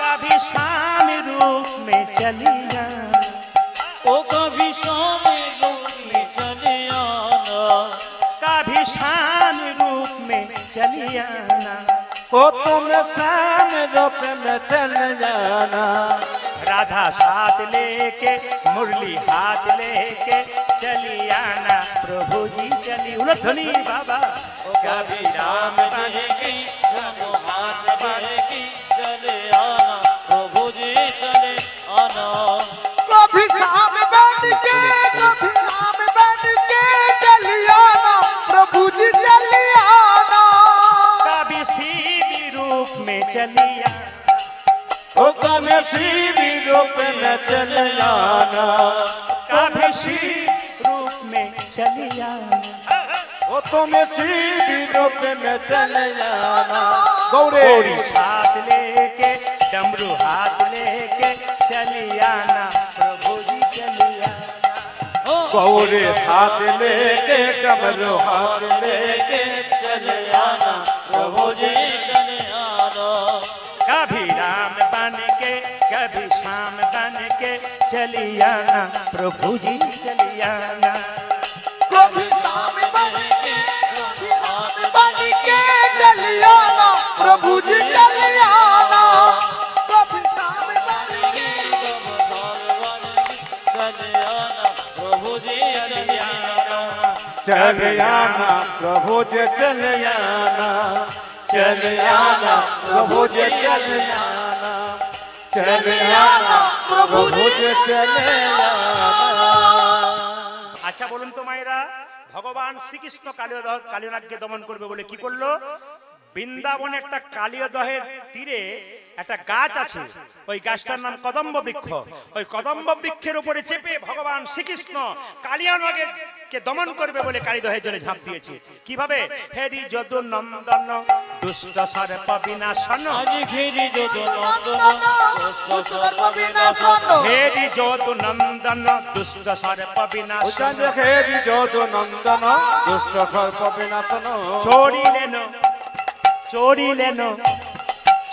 कभी शाम रूप में चली आना ओ कभी शाम रूप में चले आना कभी शाम रूप में चली आना ओ तुम शाम रूप में चल जाना। राधा साथ लेके मुरली हाथ लेके चली आना प्रभु जी चली। उलधनी बाबा। कभी राम जी की भगवान जी की चले आना प्रभु जी चले आना। कभी राम बैठ के कभी राम बैठ के चले आना प्रभु जी चले आना। कभी शिवी रूप में चलिया ओ कभी शिवी रूप में चले आना। ओ तुम शिव रूप में चल जाना गौरे साथ लेके डमरू हाथ लेके चली आना। प्रभु जी चली आना। गौरे हाथ लेके डमरू हाथ लेके चले आना। प्रभु जी चले आना। कभी राम बन के कभी शाम बन के चली आना। प्रभु जी चली आना। चल आना प्रभु जी चल आना चल आना प्रभु जी चल आना चल आना प्रभु जी चल आना আচ্ছা বলুন তো মায়েরা ভগবান শ্রীকৃষ্ণ কালীয় দহ কালীনাথকে দমন করবে বলে কি করলো বৃন্দাবনে একটা কালীয় দহের তীরে একটা গাছ আছে ওই গাছটার নাম কদম্ব বৃক্ষ ওই কদম্ব বৃক্ষের উপরে চেপে ভগবান শ্রীকৃষ্ণ কালিয়ানগের কে দমন করবে বলে কালীদহের জন্য ঝাঁপ দিয়েছে। কীভাবে? হেরি যদু নন্দন দুষ্ট সর্প বিনাশন হেরি যদু নন্দন দুষ্ট সর্প বিনাশন খেরি যদু নন্দন দুষ্ট সর্প বিনাশন চড়িলেন।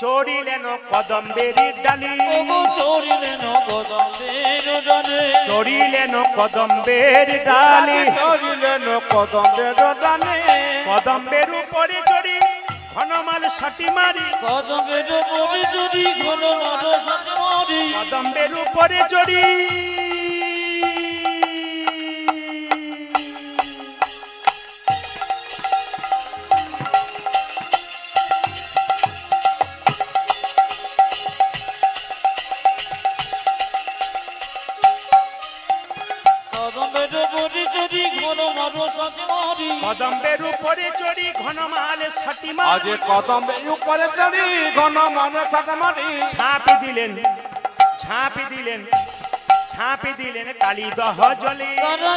চড়িলেন কদম্বেরি ডালি। ওগো চোরিলেন কদমের জনে চড়িলেন কদম্বের ডালি। চরিলেন কদম্বে দানে কদম্বের উপরে চড়ি ঘনমাল সাটি মারি। কদমের পরে যদি ঘন মানো সাথে মারি। কদম্বের উপরে চড়ি। কদম্বের উপরে চড়ি ঘনমাল সাটি আজ মারি কদম্বে উপরে চড়ি ঘন মন ছাটা মারি। ঝাঁপি দিলেন ঝাঁপি দিলেন ঝাঁপি দিলেন কালী দহ জলে।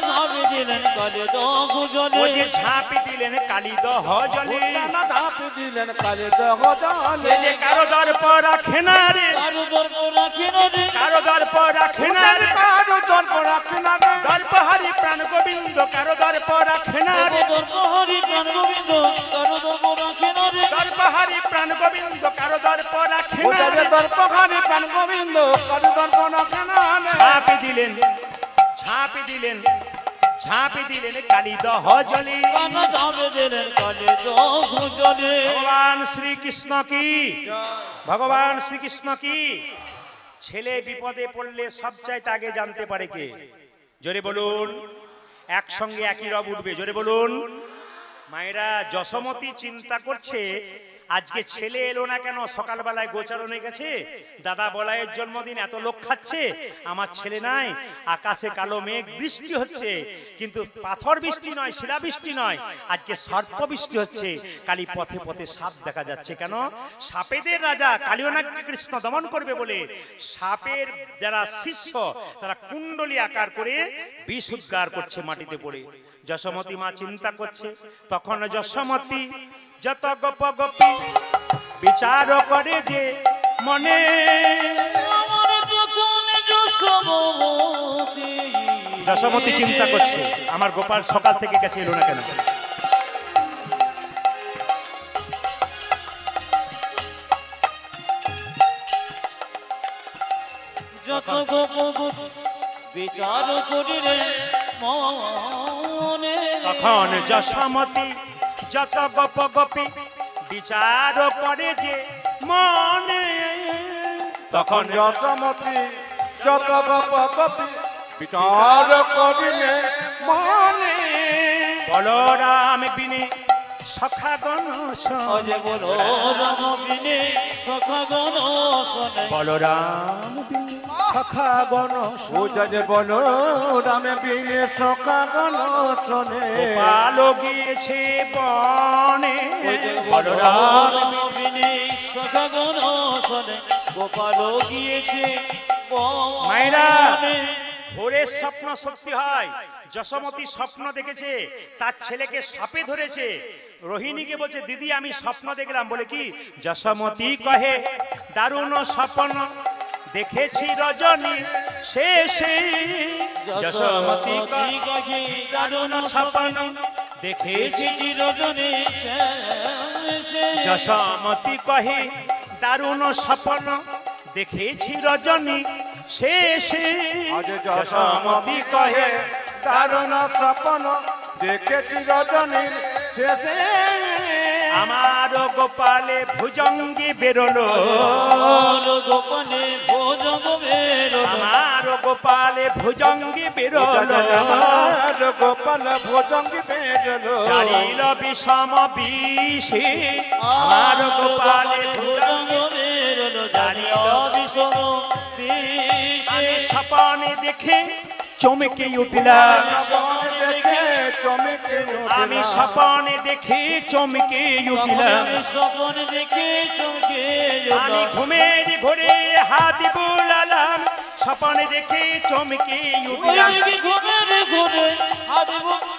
ঝাঁপি দিলেন কালে দহ জলে। ঝাঁপি দিলেন কালী দহ জলে। না দিলেন কালে দেহ জলে। কারও দর্প রাখে না কারও দর্প রাখি না রে। কারও দর্প রাখে না রে কারও দর্প রাখি না রে দর্প হারি প্রাণ গোবিন্দ কারও দর্প রাখে না রে। দর্প হরি প্রাণ গোবিন্দ কারও দর্প রাখি না রে। দর্প হারি প্রাণ গোবিন্দ কারও দর্প রাখে না রে। দর্প খানি প্রাণ গোবিন্দ কারও দর্প রাখে না রে ঝাঁপি দিলেন ঝাঁপি দিলেন। ঝাঁপি দিলেন কালী দহ জলে কানা ঝাঁপে দিলেন কালে জলে ভগবান শ্রীকৃষ্ণ কি? ভগবান শ্রীকৃষ্ণ কি? ছেলে বিপদে পড়লে সব চাইতে আগে জানতে পারে কে? জোরে বলুন। একসঙ্গে একই রব উঠবে। জোরে বলুন। মায়েরা যশমতী চিন্তা করছে আজকে ছেলে এলো না কেন? সকালবেলায় গোচারণে গেছে। দাদা বলায়ের জন্মদিন এত লোক খাচ্ছে। আমার ছেলে নাই। আকাশে কালো মেঘ, বৃষ্টি হচ্ছে। কিন্তু পাথর বৃষ্টি নয়, শিলা বৃষ্টি নয়। আজকে সর্প বৃষ্টি হচ্ছে। কালী পথে পথে সাপ দেখা যাচ্ছে কেন? সাপেদের রাজা কালিয়নাগ কৃষ্ণ দমন করবে বলে। সাপের যারা শিষ্য, তারা কুণ্ডলী আকার করে বিষ উদ্গার করছে মাটিতে পড়ে। যশোমতী মা চিন্তা করছে। তখন যশোমতী যত গপ গপি বিচার করে যে মনে। যশোমতী। চিন্তা করছে আমার গোপাল সকাল থেকে গেছে এলো না কেন? যত গোপ গোপ বিচার করি রে মনে। তখন যশোমতী যত গপ গপি বিচার করে যে মনে তখন যশমতী যত গপ গপি বিচার করিলে মনে। বলরাম বিনে সখাগণ অজে বলো রাম বিনে সখা গণ শোনে বলরাম বিনে সখাগণ পূজা যে বলো রামে বিনে সকাগণ শোনে। গোপাল গিয়েছে বনে বলরাম বলরাম বিনে সখা গণ শোনে। গোপাল গিয়েছে মায়েরা ভোরের স্বপ্ন সত্যি হয় যশোমতী স্বপ্ন দেখেছে তার ছেলেকে সাপে ধরেছে। রোহিণীকে বলছে দিদি আমি স্বপ্ন দেখলাম। বলে কি? যশোমতী কহে দারুণ স্বপ্ন। দেখেছি রজনী শেষে। যশোমতী দারুণ স্বপ্ন দেখেছি চিরজনে শেষে। যশোমতী কহে দারুণ স্বপ্ন দেখেছি রজনী শেষে। যশমতী কহে দারুণ স্বপ্ন দেখেছি রজনীর শেষে। আমার গোপালে ভুজঙ্গি বেরোলো। ভোজগ বেরোলো। আমার গোপালে ভুজঙ্গি বেরোলো। আমার গোপাল ভুজঙ্গি বেরলো। চারিল বিষম বিষে। আমার গোপালে ভুজঙ্গি বেরোলো। জানিও বিষম বিষে। সপনে দেখে চমকে উঠলাম। আমি স্বপনে দেখে চমকে উঠলাম। স্বপনে দেখে চমকে আমি ঘুমের ঘরে হাত বুলালাম। স্বপনে দেখে চমকে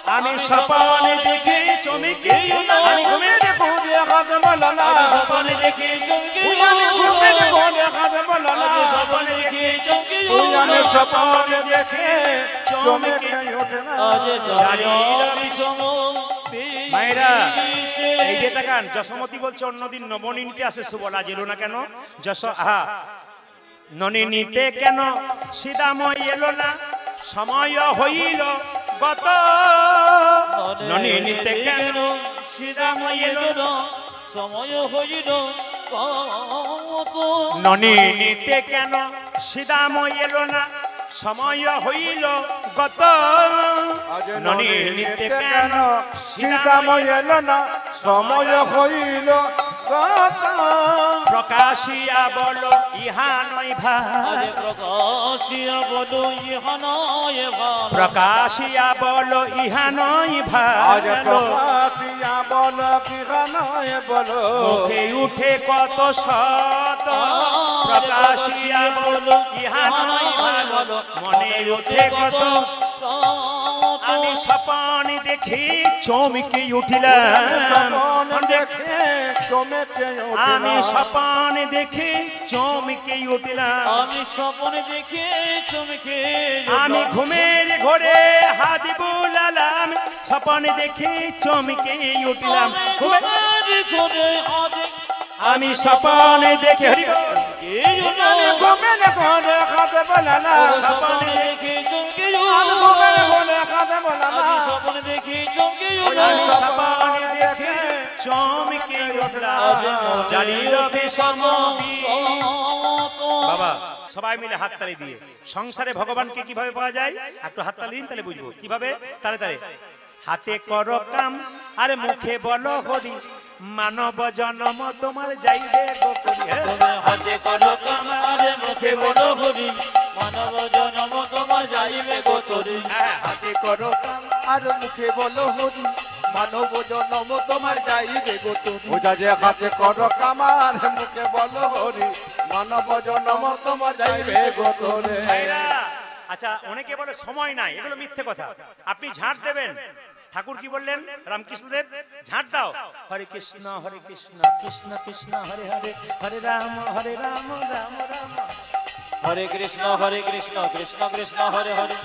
আমি স্বপনে দেখে চমকে আমি স্বপ্নে দেখে স্বপ্নে দেখে চমকে আমি স্বপ্নে দেখে চমকে মায়েরা এই যে তাকান যশোমতী বলছে অন্যদিন নবনীতে আসে সুবলা এলো না কেন? যশ আহা ননিনীতে কেন সীতাময় এলো না? সময় হইল গত। ননিনীতে কেন সীতাময় এলো না? সময় হইল কত ননিনীতে কেন সীতাময় এলো না? সময় হইল গত। ননিনীতে ননীতে কেন সীতাময় এলো না? সময় হইল প্রকাশিয়া বল ইহা নয় ভাই প্রকাশিয়া বলো ইহা নয় ভালো প্রকাশিয়া বলো ইহা নয় আজ প্রকাশিয়া বল কি নয় বলো। মুখে উঠে কত শত প্রকাশিয়া বলো ইহা নয় ভালো মনে উঠে কত আমি স্বপন দেখি চমকে উঠিলাম। আমি। স্বপন দেখি চমকে উঠিলাম। আমি স্বপ্ন দেখে চমকে আমি ঘুমের ঘরে হাত বুলালাম। স্বপন দেখি চমকে উঠলাম। ঘরে আমি স্বপন দেখে স্বপ্ন দেখে চমকে দেখে। বাবা সবাই মিলে হাততালি দিয়ে। সংসারে ভগবানকে কীভাবে পাওয়া যায়? একটু হাততালি দিন তাহলে বুঝব। কীভাবে? তালে তালে। হাতে করো কাম আরে মুখে বলো হরি। মানব জনম তোমার যাইবে। হ্যাঁ? তুমি হাতে করো কামারে মুখে বলো হরি। মানব জনম তোমার যাইবে গো তরি হ্যাঁ, হাতে করো কাম আর মুখে বলো হরি। মানব জনম তোমার যাইবে গো তুমি পূজা যে হাতে কর কামার মুখে বল হরি। মানব জনম তোমার যাইবে গোতরে আচ্ছা অনেকে বলে সময় নাই এগুলো মিথ্যে কথা। আপনি ঝাঁট দেবেন। ঠাকুর কি বললেন? রামকৃষ্ণদেব ঝাঁট দাও। হরে কৃষ্ণ হরে কৃষ্ণ কৃষ্ণ কৃষ্ণ হরে হরে হরে রাম হরে রাম রাম রাম। হরে কৃষ্ণ হরে কৃষ্ণ কৃষ্ণ কৃষ্ণ হরে হরে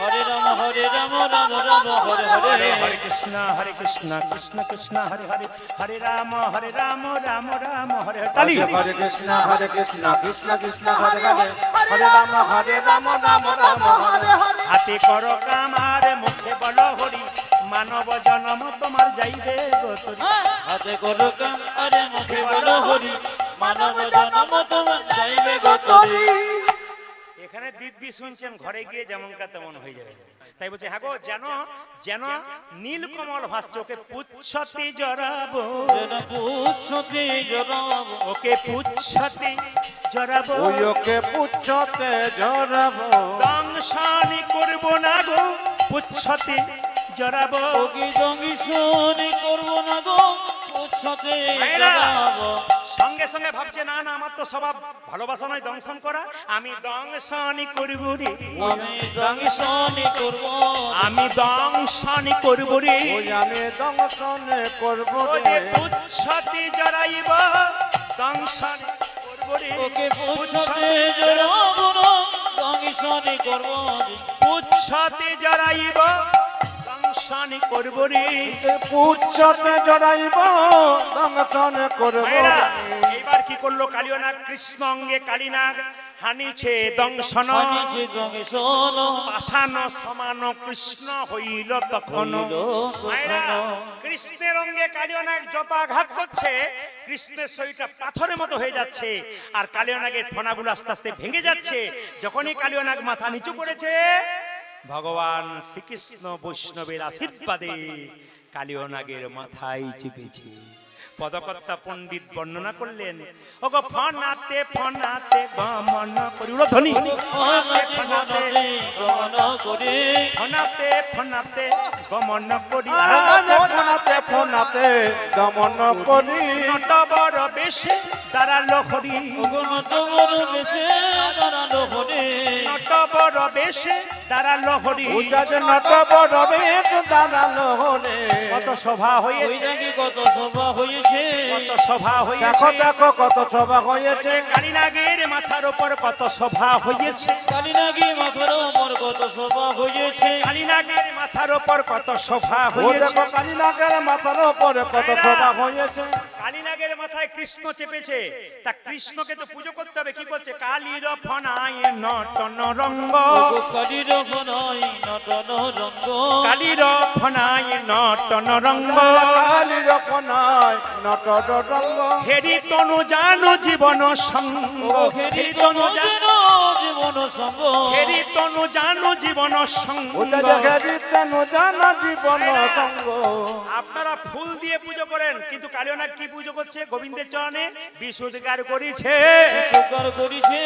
হরে রাম হরে রাম রাম রাম হরে হরে। হরে হরে কৃষ্ণ হরে কৃষ্ণ কৃষ্ণ কৃষ্ণ হরে হরে হরে রাম হরে রাম রাম রাম হরে হরে। তালি। হরে কৃষ্ণ হরে কৃষ্ণ কৃষ্ণ কৃষ্ণ হরে হরে হরে রাম হরে রাম রাম রাম হরে। হরে। হাতে কর কামার মুখে বল হরি। মানব জনম তোমার যাইবে হাতে করো কাম আরে মুখে বলো হরি মানব জনম তোমার যাইবে গতরে এখানে দিব্যি শুনছেন ঘরে গিয়ে যেমন কা তেমন হয়ে যাবে। তাই বলছে হ্যাঁ গো যেন যেন নীলকমল ভাস্য ওকে পুচ্ছতে জড়াবো। পুচ্ছতে জরাব ওকে পুচ্ছতে জড়াবো। ওই ওকে পুচ্ছতে জড়াবো। দংশানি করব না গো পুচ্ছতে জড়াবো ওকে জঙ্গি শোনে করব না গো সঙ্গে সঙ্গে ভাবছে না না আমার তো স্বভাব ভালোবাসা নয় দংশন করা। আমি দংশানি করব রে। আমি শোনে করব। আমি দংশানি করব রে। আমি দংশনে করব রে। পুচ্ছতে জড়াইব দংশানি করব রে। ওকে পুচ্ছতে জঙ্গি শোনে করব পুচ্ছতে জড়াইব দংশানি করব রে। পুচ্ছতে জড়াইব দংশনে করব। এইবার কি করল কালিয়নাগ কৃষ্ণ অঙ্গে কালীনাগ হানিছে দংশন। হানিছে জঙ্গি শোনো সমান কৃষ্ণ হইল তখন। হইল তখন। মায়েরা কৃষ্ণের অঙ্গে কালিয়নাগ যত আঘাত করছে কৃষ্ণের শরীরটা পাথরের মতো হয়ে যাচ্ছে আর কালিয়নাগের ফনাগুলো আস্তে আস্তে ভেঙে যাচ্ছে। যখনই কালিয়নাগ মাথা নিচু করেছে ভগবান শ্রীকৃষ্ণ বৈষ্ণবের আশীর্বাদে কালিয়নাগের মাথায় চেপেছে। পদকর্তা পণ্ডিত বর্ণনা করলেন ওগো ফনাতে ফনাতে গমন করি উলো ধ্বনি। ফনাতে ফনাতে গমন করে ফনাতে ফনাতে গমন করি ফোনাতে ফোনাতে দমন করি। নটবর বেশে দাঁড়াল হরি। বড় বেশে দাঁড়াল হরে। নটবর বেশে দাঁড়াল হরি। বড় বেট দাঁড়াল হরে। কত সভা হয়েছে। কত সভা হয়েছে? কত সভা হয়েছে। দেখো কত সভা হয়েছে। কালীনাগের মাথার উপর কত সভা হয়েছে। কালী নাকি মাথার ওপর কত সভা হয়েছে। কালীনাগের মাথার উপর কত সভা হয়েছে দেখো কালীনাগের মাথার উপরে কত সভা হয়েছে। কালীনাগের মাথায় কৃষ্ণ চেপেছে। তা কৃষ্ণকে তো পুজো করতে হবে কি করছে? কালীর ফনায় নটন রঙ্গ কালীর ফনাই নটন রঙ্গ কালীর ফনায় নটন রঙ্গ কালীর কোনায় নটর রঙ্গ হেরি তনু জানো জীবন সঙ্গ। হেরি তনু যেন জীবন সঙ্গ। হেরি তনু জানো জীবন সঙ্গ। দেখে দিতেন জানা জীবন সঙ্গ। আপনারা ফুল দিয়ে পুজো করেন কিন্তু কালিয়নাগ কি পুজো করছে? গোবিন্দের চরণে বিশুদ্ধার করেছে। বিশুদ্ধার করেছে।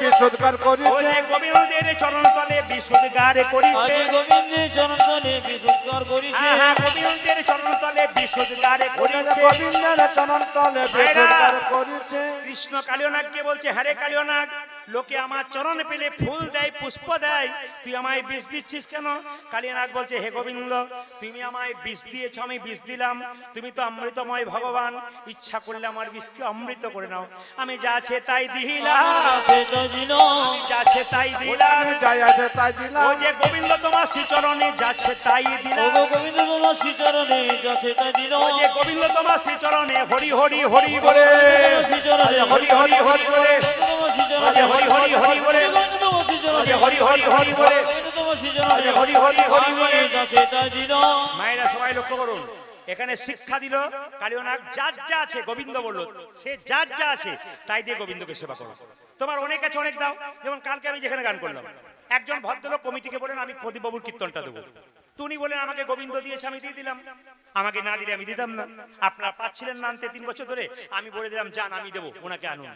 বিশুদ্ধার গোবিন্দের চরণ তলে বিশুদ্ধার করেছে। গোবিন্দের চরণতলে বিশুদ্ধার করিছে। হ্যাঁ হ্যাঁ গোবিন্দের চরণ তলে বিশুদ্ধার যে করেছে। গোবিন্দের চরণ তলে বিশুদ্ধার করিছে। কৃষ্ণ কালিয়নাগকে বলছে হরে কালিয়নাগ লোকে আমার চরণ পেলে ফুল দেয় পুষ্প দেয়। তুই আমায় বিষ দিচ্ছিস কেন? কালিয়নাগ বলছে হে গোবিন্দ তুমি আমায় বিষ দিয়েছ আমি বিষ দিলাম। তুমি তো অমৃতময় ভগবান। ইচ্ছা করলে আমার বিষকে অমৃত করে নাও। আমি যা আছে তাই দিলাম। যা আছে তাই দিলাম। দিলাম। ও গোবিন্দ তোমার শ্রীচরণে যাচ্ছে তাই দিলাম। গোবিন্দ তোমার শ্রীচরণে যাচ্ছে তাই ও যে গোবিন্দ তোমার শ্রীচরণে হরি হরি হরি বলে। শ্রীচরণে হরি হরি হরি বলে। শ্রীচরণে হরি হরি হরি বলে। হরি হরি হরি বলে। হরি হরি হরি বলে। মায়েরা সবাই লক্ষ্য করুন। এখানে শিক্ষা দিল। কালিয়নাগ যার যা আছে গোবিন্দ বলল সে যার যা আছে তাই দিয়ে গোবিন্দকে সেবা করো। তোমার অনেক আছে অনেক দাও। যেমন কালকে আমি যেখানে গান করলাম একজন ভদ্রলোক কমিটিকে বলেন আমি প্রদীপবাবুর কীর্তনটা দেবো। তুমি বলেন আমাকে গোবিন্দ দিয়েছে আমি দিয়ে দিলাম। আমাকে না দিলে আমি দিতাম না। আপনারা পাচ্ছিলেন না আনতে তিন বছর ধরে। আমি বলে দিলাম যান আমি দেবো ওনাকে আনুন।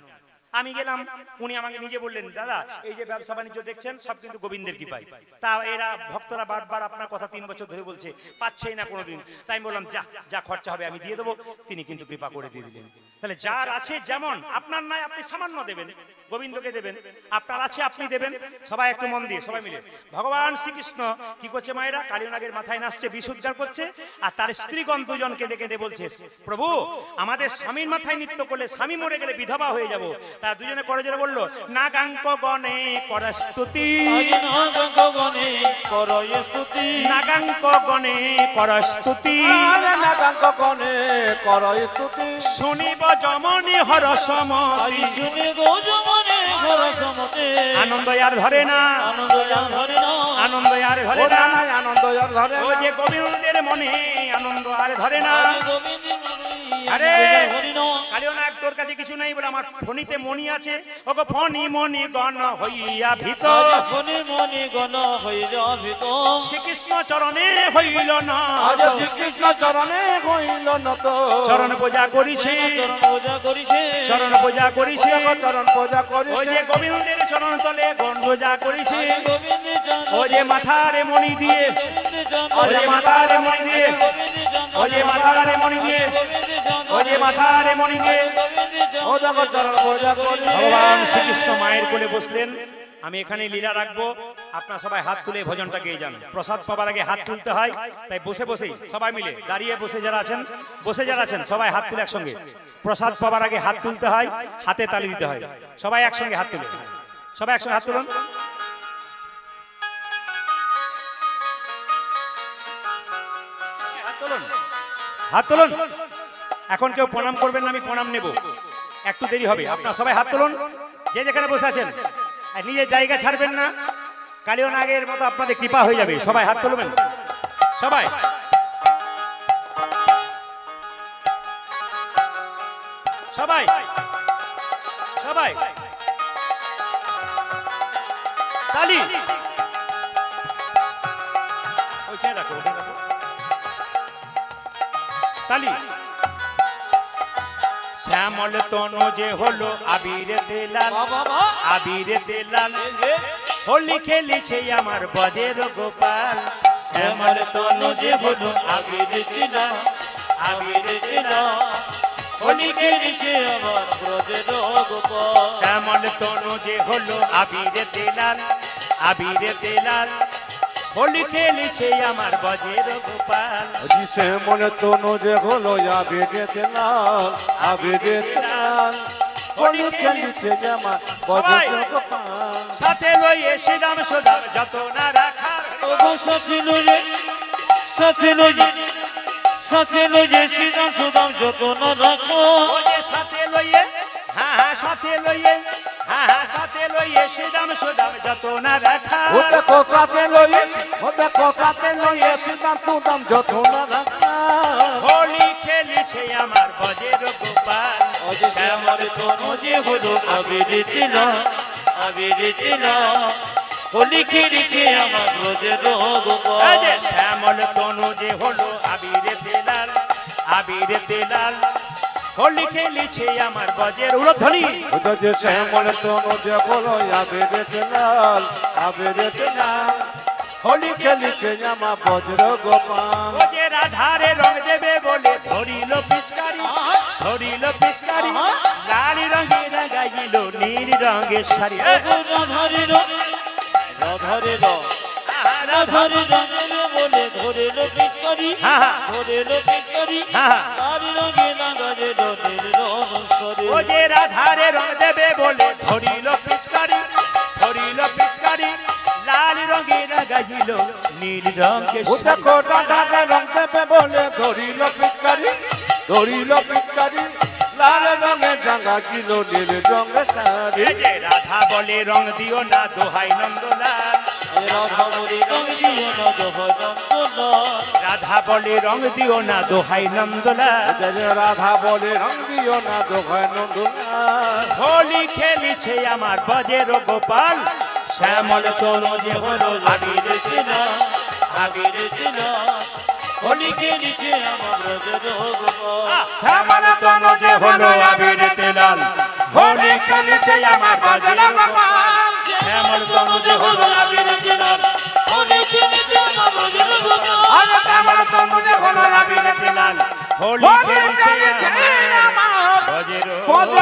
আমি গেলাম, উনি আমাকে নিজে বললেন, দাদা, এই যে ব্যবসা বাণিজ্য দেখছেন, সব কিন্তু গোবিন্দের কি পাই তা এরা ভক্তরা বারবার আপনার কথা তিন বছর ধরে বলছে, পাচ্ছেই না কোনোদিন। তাই আমি বললাম, যা যা খরচা হবে আমি দিয়ে দেবো। তিনি কিন্তু কৃপা করে দিয়ে দিলেন। তাহলে যার আছে যেমন, আপনার নয় আপনি সামান্য দেবেন। গোবিন্দকে দেবেন। আপনার আছে আপনি দেবেন। সবাই একটু মন দিয়ে সবাই মিলে। ভগবান শ্রীকৃষ্ণ কি করছে মায়েরা? কালীনাগের মাথায় নাচছে বিষ উদ্ধার করছে আর তার স্ত্রীগণ দুজনকে দেখে ডেকে বলছে প্রভু আমাদের স্বামীর মাথায় নৃত্য করলে স্বামী মরে গেলে বিধবা হয়ে যাব। তার দুজনে করে জোরে বলল নাগাঙ্ক গণে কর স্তুতি গগনে করয় স্তুতি নাগাঙ্ক গণে কর স্তুতি আরে নাগাঙ্ক গণে করয় শুনিব জমনি হর সমতি আই আনন্দ আর ধরে না। আনন্দ আর ধরে না। আনন্দ আর ধরে না আনন্দ আর ধরে ও যে গোবিন্দের মনে আনন্দ আর ধরে না আরে না কালিও না তোর কাছে কিছু নাই বলে আমার ফণিতে মণি আছে? ওগো ফণি মণি গণ হইয়া ভীত। ফণি মনি গণ হইল ভিত। শ্রীকৃষ্ণ চরণে হইল না আজ শ্রীকৃষ্ণ চরণে হইল নত চরণ পূজা করিছে। চরণ পূজা করিছে। চরণ পূজা করিছে। চরণ পূজা করিছে। ওই যে গোবিন্দের চরণ তলে গণ পূজা করিছে। গোবিন্দ চন্দ্র ও যে মাথারে মনি দিয়ে। গোবিন্দ চন্দ্র ও যে মাথারে মণি দিয়ে। গোবিন্দ চন্দ্র ও যে মাথারে মণি দিয়ে গোবিন্দ চন্দ্র ও যে মাথারে মণি দিয়ে। গোবিন্দ চন্দ্র ও জগৎ। চরণ ভগবান শ্রীকৃষ্ণ মায়ের কোলে বসলেন। আমি এখানে লীলা রাখব। আপনারা সবাই হাত তুলে ভজনটা গেয়ে যান। প্রসাদ পাবার আগে হাত তুলতে হয়। তাই বসে বসেই সবাই মিলে দাঁড়িয়ে বসে যারা আছেন, বসে যারা আছেন, সবাই হাত তুলে একসঙ্গে। প্রসাদ পাবার আগে হাত তুলতে হয়, হাতে তালি দিতে হয়। সবাই একসঙ্গে হাত তুলে। সবাই একসঙ্গে হাত তুলুন। হাত তুলুন। এখন কেউ প্রণাম করবেন না, আমি প্রণাম নেব। একটু দেরি হবে। আপনারা সবাই হাত তুলুন। যে যেখানে বসে আছেন, আর নিজের জায়গা ছাড়বেন না। কালিও নাগের মতো আপনাদের কৃপা হয়ে যাবে। সবাই হাত তুলবেন। সবাই। সবাই। সবাই। তালি। তালি। শ্যামল তনু যে হলো আবির দেলাল আবির দেলাল। হোলি খেলিছে আমার বজের গোপাল। শ্যামল তনু যে হলো আবির চিনা আবির চিনা হোলি খেলিছে আমার ব্রজের গোপাল। শ্যামল তনু যে হলো আবির দেলাল আবির দেলাল। হোলি খেলিছে আমার বজের গোপাল দিশে মনে তনু যে হলো আবেদে লাল আবেদে লাল হোলি খেলিছে জামা সবাই। বজ্র গোপাল সাথে লইয়ে শ্রীরাম সুদাম যত না রাখার ওগো সাথে লইলে সাথে লইলে সাথে লইলে শ্রীরাম সুদাম যত না রাখো। ও যে সাথে লইয়ে হ্যাঁ হ্যাঁ সাথে লইয়ে। সাথে লইয়ে শ্রীরাম সুদাম যত না রাখার ও দেখো সাথে লইয়ে ও দেখো সাথে লইয়ে সিদ্ধাম তুদাম যত না রাখা হোলি খেলিছে আমার বজের গোপাল। অজে শ্যামল তনু যে হলো আবির চিনা আবির চিনা হোলি খেলিছে আমার ব্রজের গোপাল। শ্যামল তনু যে হলো আবির দেলাল আবির দেলাল হোলি খেলিছে আমার বজের উড়ধ্বনি যে শ্যামল তনু যে হলো আবেদে লাল আবেদে লাল হোলি খেলিছে জামা বজ্র গোপাল। ও যে রাধারে রং দেবে বলে ধরিল পিচকারি ধরিল পিচকারি। লাল রঙে রাগাইল নীল রঙের শাড়ি রাধারে রঙে রাধারে রঙ রঙে বলে ধরে লো পিচকারি হ্যাঁ, হ্যাঁ। ধরে পিচকারি হ্যাঁ। তার রঙে লাগারে রঙের রঙ সরে ও যে রাধারে রং দেবে বলে ধরিল পিচকারি ধরিল পিচকারি লাল রঙে নীল রঙের ও শাড়ি দেখো দাদাকে রং দেবে বলে ধরিল পিচকারি ধরিল পিচকারি লাল রঙে ডাঙ্গা কিল নীল রঙে রাধা বলে রং দিও না দোহাই নন্দলাল রাধা বলে দোহাই রং দিও না দোহাই যে রাধা বলে রং দিও না দোকান নন্দুলা। হোলি খেলিছে আমার বজের গোপাল। শ্যামল তনু যে হলো আবির চিনা আবির চিনা। হোলি খেলিছে আমার ব্রজের গোপাল। শ্যামল তনু যে হলো আবির তেলাল হোলি খেলিছে আমার বজের গোপাল। শ্যামল তনু যে হলো আবির গোপাল আরে শ্যামল তনু যে হলো আবির তেলাল হোলি খেলিছে আমার বজের বজ্র